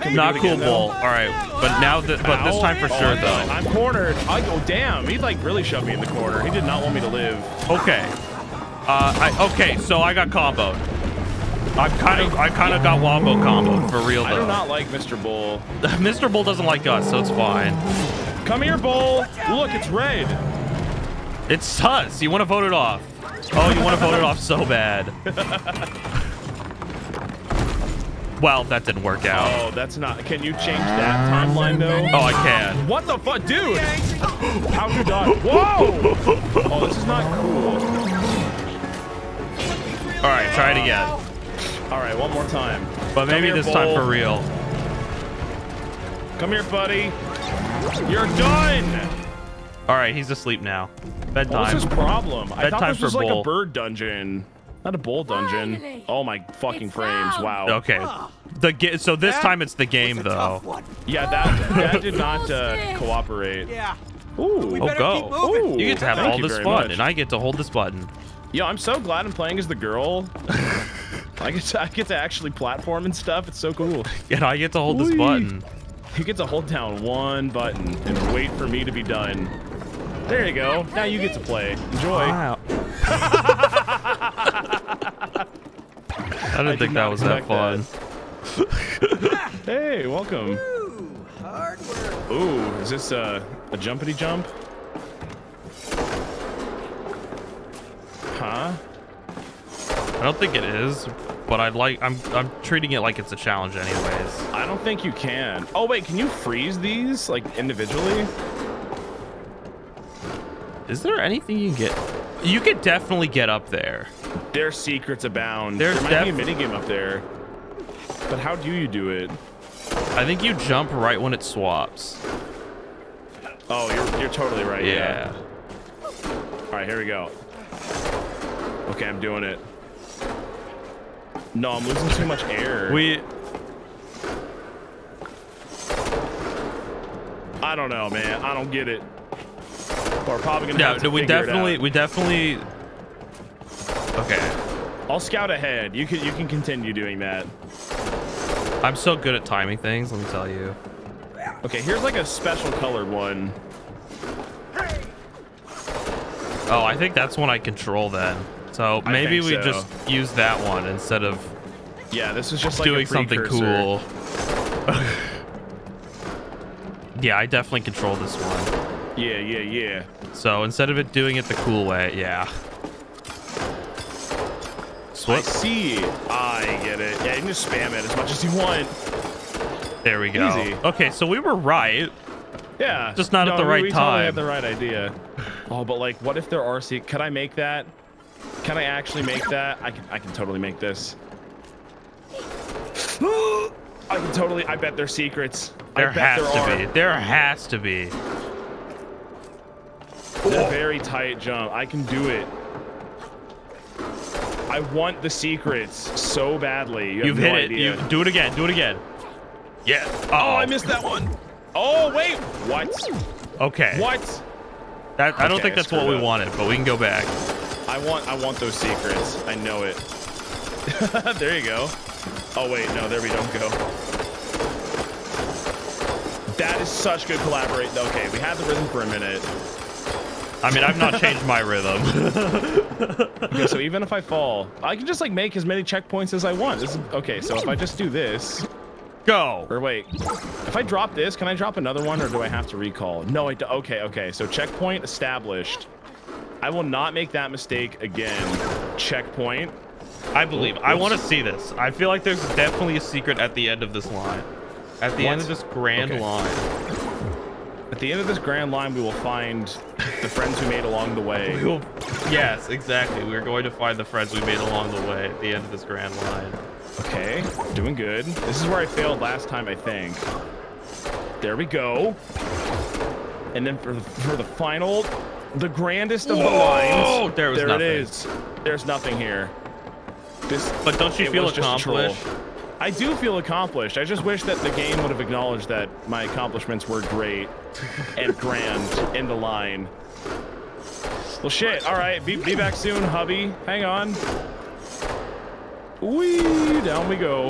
Speaker 3: Can we
Speaker 2: Not cool
Speaker 3: again,
Speaker 2: bull. All right. But now that, but this time for
Speaker 3: Oh,
Speaker 2: sure
Speaker 3: no.
Speaker 2: though.
Speaker 3: I'm cornered. I go damn. He like really shoved me in the corner. He did not want me to live.
Speaker 2: Okay. Uh, I okay. So I got comboed. I'm kind of, I kind of got wombo combo for real Though.
Speaker 3: I do not like Mr. Bull.
Speaker 2: Mr. Bull doesn't like us, so it's fine.
Speaker 3: Come here, Bull. Look, it's red.
Speaker 2: It's sus. You want to vote it off? Oh, you want to vote it off so bad. well, that didn't work out.
Speaker 3: Oh, that's not. Can you change that timeline though?
Speaker 2: Oh, I can.
Speaker 3: What the fuck, dude? How'd you die? Whoa! Oh, this is not cool.
Speaker 2: All right, try it again.
Speaker 3: All right, one more time.
Speaker 2: But maybe
Speaker 3: here,
Speaker 2: this time for real.
Speaker 3: Come here, buddy. You're done.
Speaker 2: All right, he's asleep now.
Speaker 3: What was
Speaker 2: Bedtime.
Speaker 3: his problem? I thought this was
Speaker 2: for
Speaker 3: like a bird dungeon, not a bull dungeon.
Speaker 4: Finally.
Speaker 3: Oh my fucking
Speaker 4: It's
Speaker 3: frames!
Speaker 4: found.
Speaker 3: Wow.
Speaker 2: Okay. The ga- so this time it's the game though.
Speaker 3: Yeah, that that did not uh, cooperate.
Speaker 6: Yeah.
Speaker 3: Ooh.
Speaker 6: We
Speaker 2: Oh,
Speaker 6: better
Speaker 2: go.
Speaker 6: keep moving.
Speaker 3: Ooh.
Speaker 2: You get to have
Speaker 3: Thank
Speaker 2: all this fun,
Speaker 3: much.
Speaker 2: and I get to hold this button.
Speaker 3: Yo, I'm so glad I'm playing as the girl. I get to, I get to actually platform and stuff. It's so cool.
Speaker 2: And I get to hold this button.
Speaker 3: You get to hold down one button and wait for me to be done. There you go. Now you get to play. Enjoy.
Speaker 2: Wow. I didn't
Speaker 3: did
Speaker 2: think that was that
Speaker 3: expect
Speaker 2: fun.
Speaker 3: Hey, welcome.
Speaker 6: Ooh, hard work.
Speaker 3: Ooh, is this a, a jumpity jump? Huh?
Speaker 2: I don't think it is, but I'd like. I'm. I'm treating it like it's a challenge, anyways.
Speaker 3: I don't think you can. Oh wait, can you freeze these like individually?
Speaker 2: Is there anything you can get? You could definitely get up there.
Speaker 3: Their secrets abound.
Speaker 2: There's
Speaker 3: there might be a minigame up there. But how do you do it?
Speaker 2: I think you jump right when it swaps.
Speaker 3: Oh, you're you're totally right.
Speaker 2: Yeah.
Speaker 3: All right, here we go. Okay, I'm doing it. No, I'm losing too much air.
Speaker 2: We.
Speaker 3: I don't know, man. I don't get it. We're probably gonna
Speaker 2: Yeah.
Speaker 3: have to
Speaker 2: No, we definitely. We definitely. Okay.
Speaker 3: I'll scout ahead. You can you can continue doing that.
Speaker 2: I'm so good at timing things. Let me tell you.
Speaker 3: Okay, here's like a special colored one.
Speaker 2: Oh, I think that's when I control then. So maybe we
Speaker 3: so.
Speaker 2: just use that one instead of
Speaker 3: Yeah, this is just like
Speaker 2: doing something cool. yeah, I definitely control this one.
Speaker 3: Yeah, yeah, yeah.
Speaker 2: So instead of it doing it the cool way, yeah.
Speaker 3: I see. I get it. Yeah, you can just spam it as much as you want.
Speaker 2: There we go.
Speaker 3: Easy.
Speaker 2: Okay, so we were right.
Speaker 3: Yeah.
Speaker 2: Just not at the right
Speaker 3: we totally
Speaker 2: time.
Speaker 3: had the right idea. Oh, but like, what if there are se- could I make that? Can I actually make that? I can. I can totally make this. I can totally. I bet there's secrets.
Speaker 2: There has
Speaker 3: there
Speaker 2: to
Speaker 3: are.
Speaker 2: be. There has to be.
Speaker 3: It's a very tight jump. I can do it. I want the secrets so badly. You have
Speaker 2: You've
Speaker 3: no
Speaker 2: hit it. You do it again. Do it again. Yeah.
Speaker 3: Oh, I missed that one. Oh wait. What?
Speaker 2: Okay.
Speaker 3: What?
Speaker 2: That, I don't
Speaker 3: Okay,
Speaker 2: think that's what
Speaker 3: screwed
Speaker 2: we
Speaker 3: up.
Speaker 2: wanted, but we can go back.
Speaker 3: I want. I want those secrets. I know it. there you go. Oh wait, no, there we don't go. That is such good collaborate. Okay, we had the rhythm for a minute.
Speaker 2: I mean, I've not changed my rhythm.
Speaker 3: Okay, so even if I fall, I can just like make as many checkpoints as I want. This is okay. So if I just do this,
Speaker 2: Go.
Speaker 3: or wait, if I drop this, can I drop another one, or do I have to recall? No, I do. Okay, okay. So checkpoint established. I will not make that mistake again. Checkpoint.
Speaker 2: I believe. I want to see this. I feel like there's definitely a secret at the end of this line. At the end of this grand
Speaker 3: Okay.
Speaker 2: line.
Speaker 3: At the end of this grand line, we will find the friends we made along the way.
Speaker 2: We will, yes, exactly. We're going to find the friends we made along the way at the end of this grand line.
Speaker 3: Okay, doing good. This is where I failed last time, I think. There we go. And then for the, for the final, the grandest of the
Speaker 2: Whoa!
Speaker 3: lines.
Speaker 2: Oh, there was
Speaker 3: there
Speaker 2: nothing.
Speaker 3: it is. There's nothing here. This,
Speaker 2: But don't you feel
Speaker 3: was just a troll.
Speaker 2: accomplished?
Speaker 3: I do feel accomplished. I just wish that the game would have acknowledged that my accomplishments were great and grand in the line. Well, shit. All right, be, be back soon, hubby. Hang on. Wee, down we go.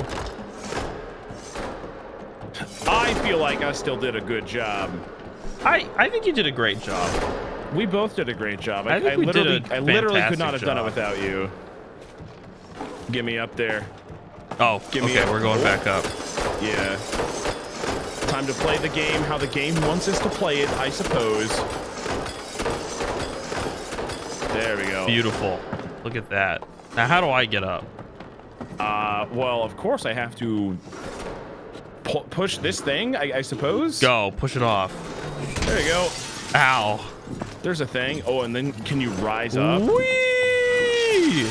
Speaker 3: I feel like I still did a good job.
Speaker 2: I, I think you did a great job.
Speaker 3: We both did a great job.
Speaker 2: I we did
Speaker 3: literally, I literally could not have
Speaker 2: fantastic
Speaker 3: done it without you. Get me up there.
Speaker 2: Oh,
Speaker 3: Give me
Speaker 2: okay,
Speaker 3: a-
Speaker 2: we're going back up.
Speaker 3: Yeah. Time to play the game how the game wants us to play it, I suppose. There we go.
Speaker 2: Beautiful. Look at that. Now, how do I get up?
Speaker 3: Uh, well, of course I have to pu- push this thing, I, I suppose.
Speaker 2: Go, push it off.
Speaker 3: There you go.
Speaker 2: Ow.
Speaker 3: There's a thing. Oh, and then can you rise up?
Speaker 2: Whee!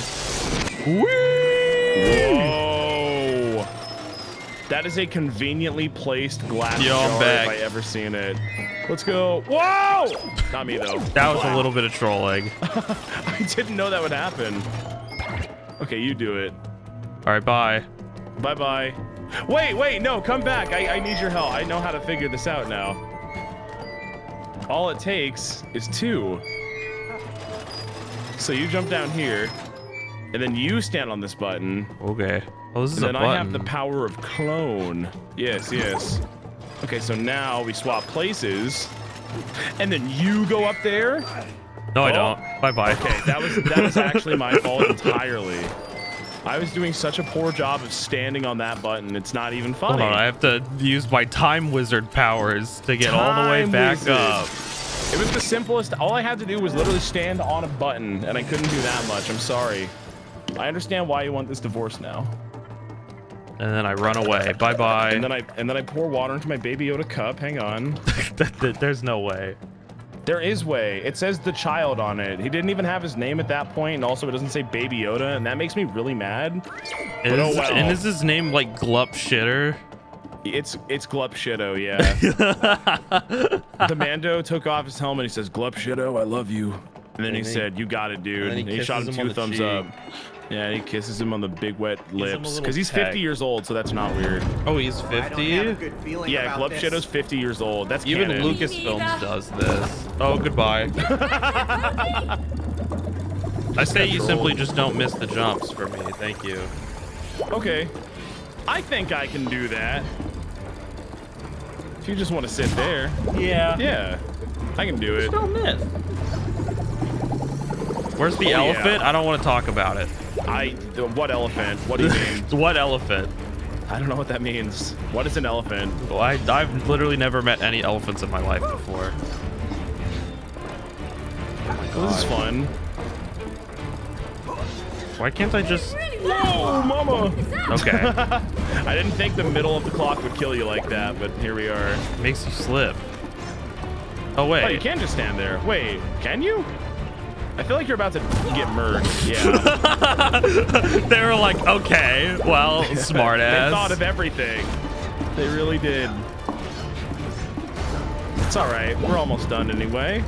Speaker 2: Whee!
Speaker 3: Whoa. That is a conveniently placed glass
Speaker 2: Yo,
Speaker 3: jar
Speaker 2: back.
Speaker 3: if I ever seen it. Let's go. Whoa! Not me though.
Speaker 2: That was a little bit of trolling.
Speaker 3: I didn't know that would happen. Okay, you do it.
Speaker 2: All right, bye.
Speaker 3: Bye bye. Wait, wait, no, come back. I, I need your help. I know how to figure this out now. All it takes is two. So you jump down here, and then you stand on this button,
Speaker 2: Okay. Oh, this is
Speaker 3: and
Speaker 2: a
Speaker 3: then
Speaker 2: button.
Speaker 3: I have the power of clone. Yes, yes. Okay, so now we swap places, and then you go up there.
Speaker 2: no, I
Speaker 3: Oh.
Speaker 2: don't. Bye bye.
Speaker 3: Okay, that was that was actually my fault entirely. I was doing such a poor job of standing on that button. It's not even funny.
Speaker 2: Hold on, I have to use my time wizard powers to get all the way back
Speaker 3: wizard.
Speaker 2: up.
Speaker 3: It was the simplest. All I had to do was literally stand on a button, and I couldn't do that much. I'm sorry. I understand why you want this divorce now.
Speaker 2: And then I run away. Bye bye.
Speaker 3: And then I and then I pour water into my baby Yoda cup. Hang on.
Speaker 2: There's no way.
Speaker 3: There is way. It says the child on it. He didn't even have his name at that point, and also it doesn't say Baby Yoda, and that makes me really mad.
Speaker 2: Is,
Speaker 3: oh well.
Speaker 2: And is his name like Glup Shitter?
Speaker 3: It's it's Glup Shitto, yeah. the Mando took off his helmet. He says, "Glup Shitto, I love you." And then he
Speaker 7: And then-
Speaker 3: said, "You got it, dude."
Speaker 7: and then he
Speaker 3: And he shot him
Speaker 7: kisses
Speaker 3: two
Speaker 7: on
Speaker 3: thumbs
Speaker 7: cheek.
Speaker 3: up. Yeah, he kisses him on the big wet lips because he's
Speaker 7: peck.
Speaker 3: 50 years old, so that's not weird.
Speaker 2: Oh, he's
Speaker 6: I don't have a
Speaker 2: 50?
Speaker 3: Yeah,
Speaker 6: about
Speaker 3: Glup
Speaker 6: this.
Speaker 3: Shitto's 50 years old. That's
Speaker 2: Even
Speaker 3: canon.
Speaker 2: Lucasfilms does this. Oh, goodbye. I say you simply just don't miss the jumps for me. Thank you.
Speaker 3: Okay, I think I can do that. If you just want to sit there,
Speaker 2: Yeah.
Speaker 3: yeah, I can do it.
Speaker 2: Don't miss. Where's the
Speaker 3: Oh, yeah.
Speaker 2: elephant? I don't want to talk about it.
Speaker 3: I what elephant? What do you mean?
Speaker 2: What elephant?
Speaker 3: I don't know what that means. What is an elephant?
Speaker 2: Well, I, I've literally never met any elephants in my life before.
Speaker 3: Oh well, this is fun.
Speaker 2: Why can't I just...
Speaker 3: Whoa, mama!
Speaker 2: Okay.
Speaker 3: I didn't think the middle of the clock would kill you like that, but here we are.
Speaker 2: Makes you slip. Oh, wait.
Speaker 3: Oh, you
Speaker 2: wait.
Speaker 3: can just stand there. Wait, can you? I feel like you're about to get merged. Yeah.
Speaker 2: they were like, okay, well, smart ass.
Speaker 3: they thought of everything. They really did. It's all right. We're almost done anyway.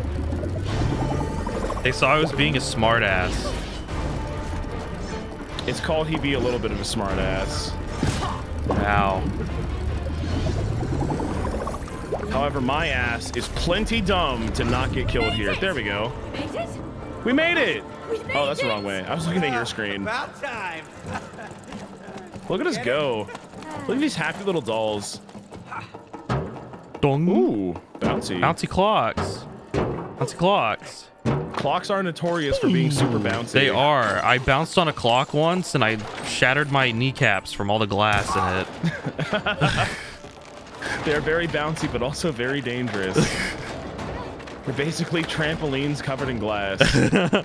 Speaker 2: They saw I was being a smart ass.
Speaker 3: It's called he be a little bit of a smart ass.
Speaker 2: Wow.
Speaker 3: However, my ass is plenty dumb to not get killed here. There we go.
Speaker 4: Made it?
Speaker 3: We made it.
Speaker 4: We oh, made
Speaker 3: Oh, that's the wrong way. I was looking at your screen.
Speaker 6: About time.
Speaker 3: Look at us go. Look at these happy little dolls.
Speaker 2: Dong.
Speaker 3: Ooh, bouncy.
Speaker 2: Bouncy clocks. Bouncy clocks.
Speaker 3: Clocks are notorious for being super bouncy.
Speaker 2: They are. I bounced on a clock once and I shattered my kneecaps from all the glass in it.
Speaker 3: They're very bouncy, but also very dangerous. They're basically trampolines covered in glass.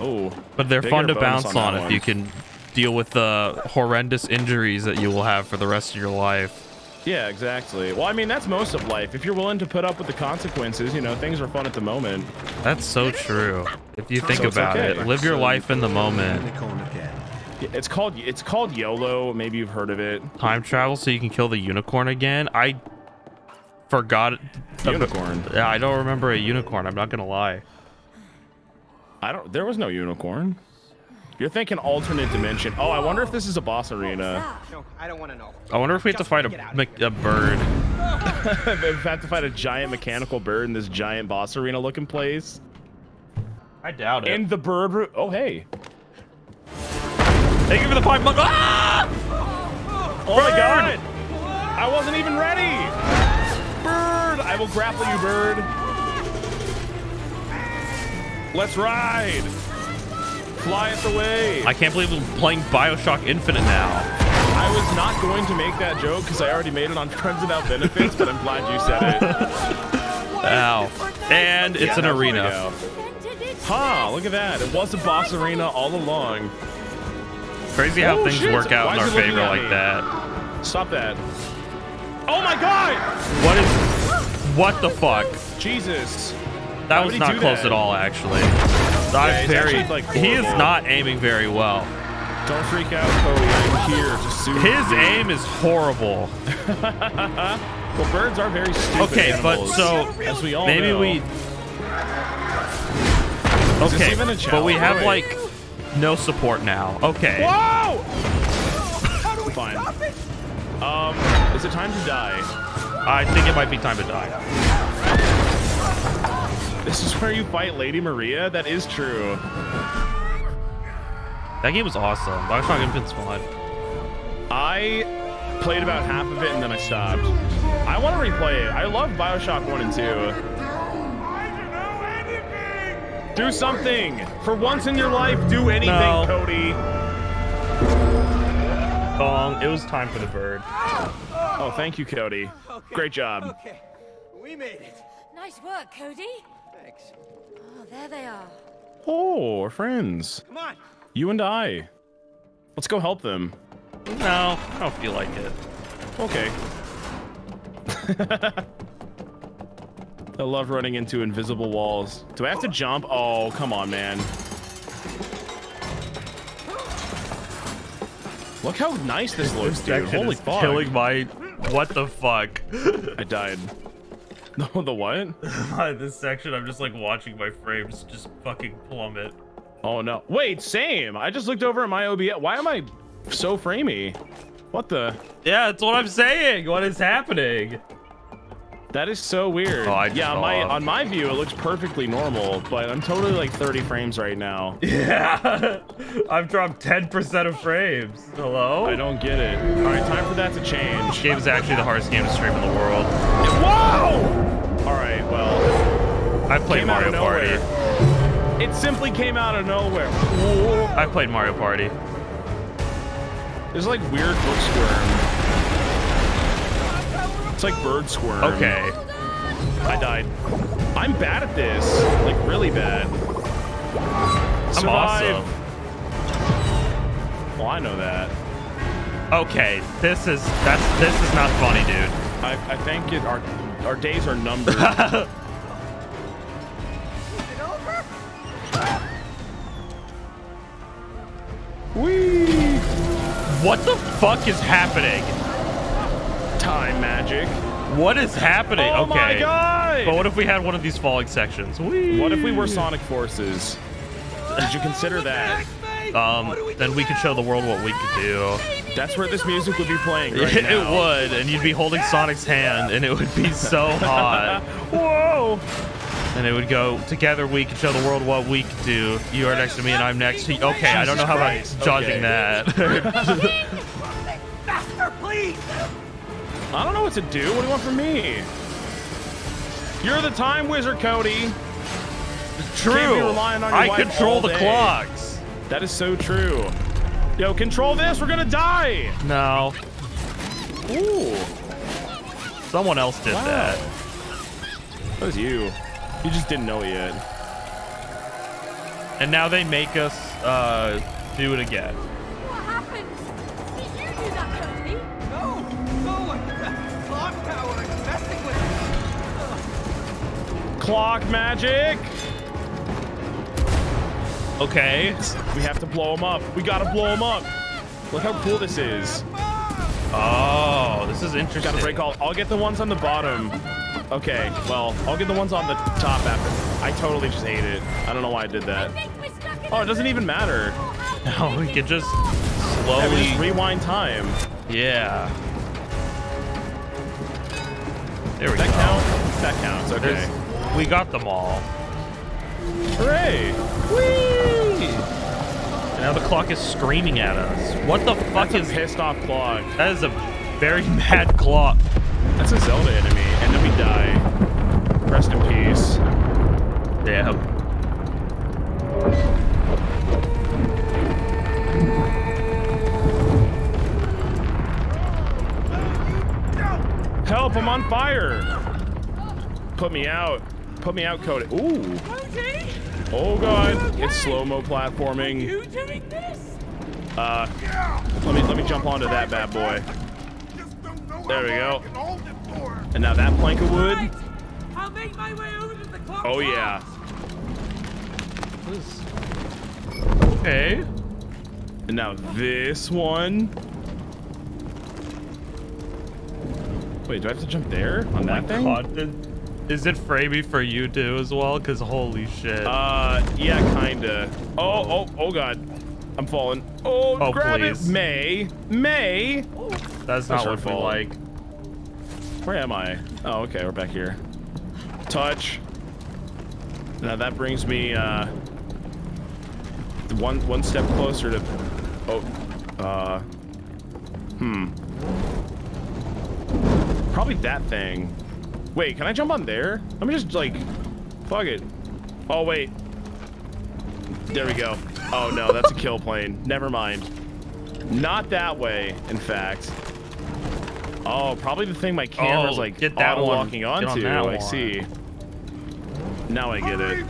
Speaker 3: oh,
Speaker 2: But they're fun to bounce
Speaker 3: on
Speaker 2: on, if
Speaker 3: one.
Speaker 2: you can deal with the horrendous injuries that you will have for the rest of your life.
Speaker 3: yeah, exactly. Well, I mean, that's most of life. If you're willing to put up with the consequences, you know, things are fun at the moment.
Speaker 2: That's so true. If you think
Speaker 3: So
Speaker 2: about
Speaker 3: okay.
Speaker 2: it, live your life in the moment.
Speaker 3: It's called it's called YOLO. Maybe you've heard of it.
Speaker 2: Time travel so you can kill the unicorn again. I forgot.
Speaker 3: Unicorn.
Speaker 2: Yeah, I don't remember a unicorn. I'm not gonna lie.
Speaker 3: I don't. There was no unicorn. You're thinking alternate dimension. Oh, I wonder if this is a boss arena.
Speaker 6: No, I don't want to know.
Speaker 2: I wonder if we have to
Speaker 6: Just
Speaker 2: fight a,
Speaker 6: get out of
Speaker 2: mech- a bird.
Speaker 3: we have to fight a giant mechanical bird in this giant boss arena looking place.
Speaker 2: I doubt it.
Speaker 3: In the bird room. Oh, hey.
Speaker 2: Thank you for the five bucks. Ah!
Speaker 3: Oh my god! I wasn't even ready! Bird! I will grapple you, bird. Let's ride! Fly it away.
Speaker 2: I can't believe we're playing Bioshock Infinite now.
Speaker 3: I was not going to make that joke because I already made it on Friends Without Benefits, but I'm glad you said it.
Speaker 2: Ow. And it's
Speaker 3: Yeah,
Speaker 2: an
Speaker 3: that's where we
Speaker 2: arena.
Speaker 3: go.
Speaker 4: Invented it.
Speaker 3: Huh, look at that. It was a boss arena all along.
Speaker 2: Crazy how
Speaker 3: Oh,
Speaker 2: things
Speaker 3: shit.
Speaker 2: work out
Speaker 3: Why
Speaker 2: in our favor like that.
Speaker 3: Stop that. Oh my god!
Speaker 2: What is... What the fuck?
Speaker 3: Jesus.
Speaker 2: That
Speaker 3: Why
Speaker 2: was not close
Speaker 3: that?
Speaker 2: at all, actually. I'm very...
Speaker 3: actually, like,
Speaker 2: he is not aiming very well.
Speaker 3: Don't freak out, Cody. I'm here to soothe
Speaker 2: His
Speaker 3: you.
Speaker 2: aim is horrible.
Speaker 3: Well, birds are very stupid
Speaker 2: Okay, but so
Speaker 3: as we all
Speaker 2: maybe
Speaker 3: know.
Speaker 2: we... Okay,
Speaker 3: even a
Speaker 2: but we have like no support now. Okay.
Speaker 3: Whoa! Fine. Um, is it time to die?
Speaker 2: I think it might be time to die.
Speaker 3: This is where you fight Lady Maria? That is true.
Speaker 2: That game was awesome. Bioshock Infinite's fun.
Speaker 3: I played about half of it and then I stopped. I want to replay it. I love Bioshock 1 and 2. Do something! For once in your life, do anything,
Speaker 2: No.
Speaker 3: Cody!
Speaker 2: Bong, it was time for the bird.
Speaker 3: Oh, thank you, Cody. Great job.
Speaker 6: Okay, we made it.
Speaker 4: Nice work, Cody.
Speaker 6: Thanks.
Speaker 4: Oh, there they are.
Speaker 3: Oh, we're friends.
Speaker 6: Come on.
Speaker 3: You and I. Let's go help them.
Speaker 2: No, I don't feel like it.
Speaker 3: Okay. I love running into invisible walls. Do I have to jump? Oh, come on, man. Look how nice this looks, dude. Holy fuck.
Speaker 2: Killing my. What the fuck?
Speaker 3: I died. No, the what?
Speaker 2: this section, I'm just like watching my frames just fucking plummet.
Speaker 3: Oh, no. Wait, same. I just looked over at my OBS. Why am I so framey? What the?
Speaker 2: Yeah, that's what I'm saying. What is happening?
Speaker 3: That is so weird.
Speaker 2: Oh,
Speaker 3: yeah, on my on my view it looks perfectly normal, but I'm totally like 30 frames right now.
Speaker 2: Yeah, I've dropped 10% of frames. Hello?
Speaker 3: I don't get it. All right, time for that to change.
Speaker 2: This game is actually the hardest game to stream in the world.
Speaker 3: Whoa! All right, well,
Speaker 2: I played Mario Party.
Speaker 3: It simply came out of nowhere. Whoa.
Speaker 2: I played Mario Party.
Speaker 3: There's like weird book squirm. It's like bird squirm.
Speaker 2: Okay.
Speaker 3: I died. I'm bad at this. Like really bad.
Speaker 2: I'm
Speaker 3: Survive.
Speaker 2: awesome.
Speaker 3: Well, I know that.
Speaker 2: Okay, this is that's this is not funny, dude.
Speaker 3: I, I think it, our our days are numbered. Whee!
Speaker 2: What the fuck is happening?
Speaker 3: Time magic.
Speaker 2: What is happening?
Speaker 3: Oh
Speaker 2: okay.
Speaker 3: my god!
Speaker 2: But what if we had one of these falling sections? Whee!
Speaker 3: What if we were Sonic Forces? Did you consider that?
Speaker 2: Um, then we could show the world what we could do.
Speaker 3: That's where this music would be playing right
Speaker 2: it
Speaker 3: now.
Speaker 2: would, and you'd be holding Sonic's hand, and it would be so hot.
Speaker 3: Whoa!
Speaker 2: and it would go together. We can show the world what we can do. You are next to me, and I'm next to you. Okay, I don't know how about
Speaker 3: Jesus
Speaker 2: judging
Speaker 3: Christ.
Speaker 2: that.
Speaker 5: Faster, please!
Speaker 3: I don't know what to do. What do you want from me? You're the time wizard, Cody.
Speaker 2: True.
Speaker 3: Can't be relying on your
Speaker 2: I
Speaker 3: wife
Speaker 2: control
Speaker 3: all
Speaker 2: the
Speaker 3: day.
Speaker 2: clocks.
Speaker 3: That is so true. Yo, control this. We're gonna die.
Speaker 2: No,
Speaker 3: Ooh,
Speaker 2: someone else did
Speaker 3: Wow.
Speaker 2: that.
Speaker 3: that was you. You just didn't know it yet.
Speaker 2: And now they make us uh, do it again.
Speaker 4: What happened? Did you do that,
Speaker 6: clock tower with me.
Speaker 3: Clock magic.
Speaker 2: Okay.
Speaker 3: We have to blow him up. We gotta blow him up. Look how cool this is.
Speaker 2: Oh, this is interesting.
Speaker 3: Gotta break all. I'll get the ones on the bottom. Okay, well, I'll get the ones on the top after. I totally just ate it. I don't know why I did that.
Speaker 4: think we're stuck in
Speaker 3: Oh, it doesn't even matter.
Speaker 2: No, we can just
Speaker 3: Yeah,
Speaker 2: slowly.
Speaker 3: just rewind time.
Speaker 2: Yeah. There we
Speaker 3: That
Speaker 2: go.
Speaker 3: count? That counts. Okay.
Speaker 2: There's- we got them all.
Speaker 3: Hooray!
Speaker 2: And now the clock is screaming at us. What the fuck
Speaker 3: That's
Speaker 2: is
Speaker 3: pissed off clock.
Speaker 2: That is a very mad clock.
Speaker 3: That's a Zelda enemy, and then we die. Rest in peace.
Speaker 2: Yeah.
Speaker 3: Help, I'm on fire. Put me out. Put me out, Cody. Ooh.
Speaker 4: Cody,
Speaker 3: Oh god.
Speaker 4: okay?
Speaker 3: It's slow-mo platforming.
Speaker 4: you doing this?
Speaker 3: Uh let me let me jump onto that bad boy.
Speaker 5: Just don't know
Speaker 3: There we go.
Speaker 5: I can hold it for.
Speaker 3: And now that plank of wood.
Speaker 4: I'll make my way over to the clock.
Speaker 3: Oh
Speaker 4: tower.
Speaker 3: yeah.
Speaker 2: Okay.
Speaker 3: And now this one. Wait, do I have to jump there on that thing?
Speaker 2: God, is it framey for you too as well? Cause holy shit.
Speaker 3: Uh, yeah, kinda. Oh, oh, oh god. I'm falling. Oh,
Speaker 2: Oh,
Speaker 3: grab
Speaker 2: please.
Speaker 3: it, May. May.
Speaker 2: That's
Speaker 3: that's
Speaker 2: not what we like.
Speaker 3: Where am I? Oh, okay, we're back here. Touch. Now that brings me uh one one step closer to. Oh, uh, hmm. Probably that thing. Wait, can I jump on there? Let me just like, fuck it. Oh wait. There we go. Oh no, that's a kill plane. Never mind. Not that way, in fact. Oh, probably the thing my camera's
Speaker 2: Oh,
Speaker 3: like
Speaker 2: get that
Speaker 3: auto
Speaker 2: one.
Speaker 3: locking
Speaker 2: Get on
Speaker 3: onto.
Speaker 2: that
Speaker 3: I see. Now I get
Speaker 5: Hurry,
Speaker 3: it.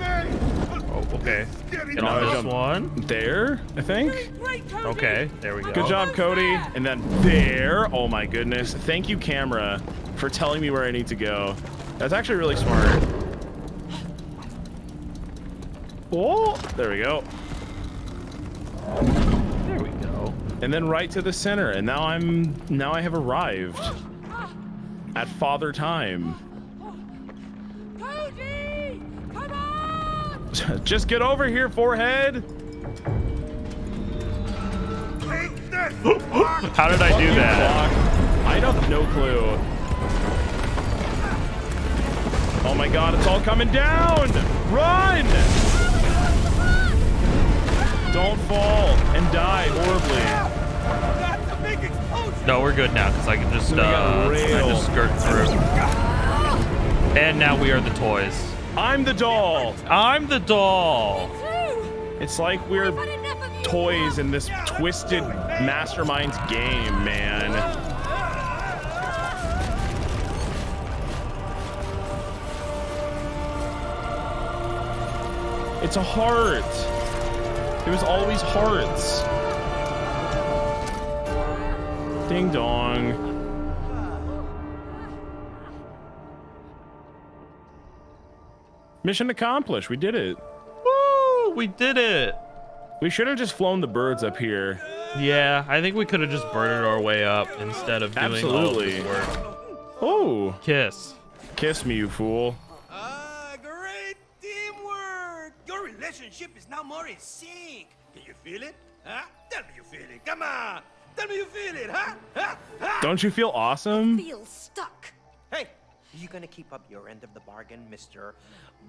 Speaker 2: Okay. Get
Speaker 3: No,
Speaker 2: on this one.
Speaker 3: There, I think.
Speaker 2: Okay, there we go.
Speaker 3: Good job, Cody. And then there. Oh my goodness. Thank you, camera, for telling me where I need to go. That's actually really smart. Oh, there we go.
Speaker 2: There we go.
Speaker 3: And then right to the center. And now I'm now I have arrived at Father Time. Just get over here, forehead.
Speaker 2: How did I do that?
Speaker 3: block. I have no clue. Oh my god, it's all coming down! Run! Don't fall and die horribly.
Speaker 5: That's a big explosion.
Speaker 2: No, we're good now because I can just uh, I just skirt through. And now we are the toys.
Speaker 3: I'm the doll.
Speaker 2: I'm the doll.
Speaker 3: It's like we're
Speaker 4: I've had enough of you.
Speaker 3: toys in this twisted mastermind's game, man. It's a heart. It was always hearts. Ding dong. Mission accomplished. We did it.
Speaker 2: Woo! We did it.
Speaker 3: We should have just flown the birds up here.
Speaker 2: Yeah, I think we could have just birded our way up instead of doing all of this work.
Speaker 3: Oh,
Speaker 2: Kiss.
Speaker 3: kiss me, you fool.
Speaker 5: Ah, great teamwork. Your relationship is now more in sync. Can you feel it? Huh? Tell me you feel it. Come on. Tell me you feel it, huh? Huh? Huh?
Speaker 3: Don't you feel awesome?
Speaker 4: Feel stuck.
Speaker 6: Hey, you gonna keep up your end of the bargain, Mr.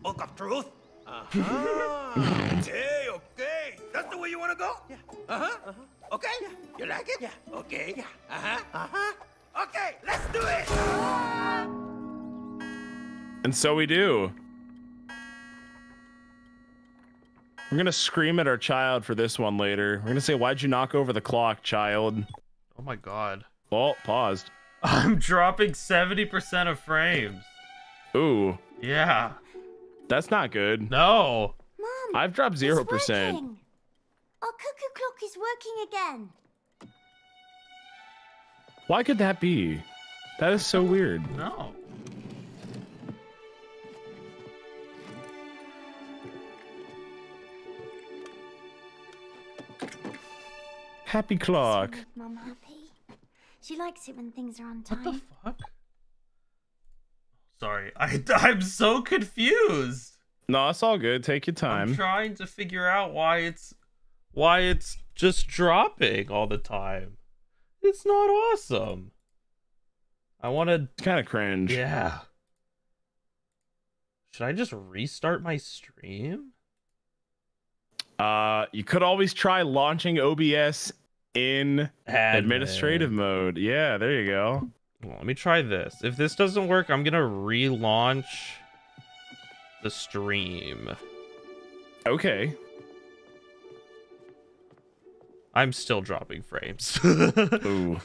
Speaker 6: Book of Truth? Uh-huh.
Speaker 5: okay, okay. That's the way you want to go? Yeah. Uh-huh. uh-huh. Okay. Yeah. You like it?
Speaker 6: Yeah.
Speaker 5: Okay.
Speaker 6: Yeah.
Speaker 5: Uh-huh.
Speaker 6: Uh-huh.
Speaker 5: Okay, let's do it.
Speaker 3: And so we do. We're gonna scream at our child for this one later. We're gonna say, "Why'd you knock over the clock, child?"
Speaker 2: Oh my god.
Speaker 3: Oh, paused.
Speaker 2: I'm dropping 70% of frames.
Speaker 3: Ooh,
Speaker 2: Yeah.
Speaker 3: that's not good.
Speaker 2: No.
Speaker 7: Mom,
Speaker 3: I've dropped zero percent.
Speaker 7: working. Our cuckoo clock is working again.
Speaker 3: Why could that be? That is so weird.
Speaker 2: No.
Speaker 3: Happy clock.
Speaker 7: Make Mum happy. She likes it when things are on time.
Speaker 2: What the
Speaker 7: time.
Speaker 2: fuck? Sorry. I, I'm so confused.
Speaker 3: No, it's all good. Take your time.
Speaker 2: I'm trying to figure out why it's why it's just dropping all the time. It's not awesome. I want to
Speaker 3: kind of cringe.
Speaker 2: Yeah. Should I just restart my stream?
Speaker 3: Uh, you could always try launching OBS in
Speaker 2: Admin.
Speaker 3: administrative mode. Yeah, there you go.
Speaker 2: Well, let me try this. If this doesn't work, I'm gonna relaunch the stream.
Speaker 3: Okay.
Speaker 2: I'm still dropping frames.
Speaker 3: Ooh.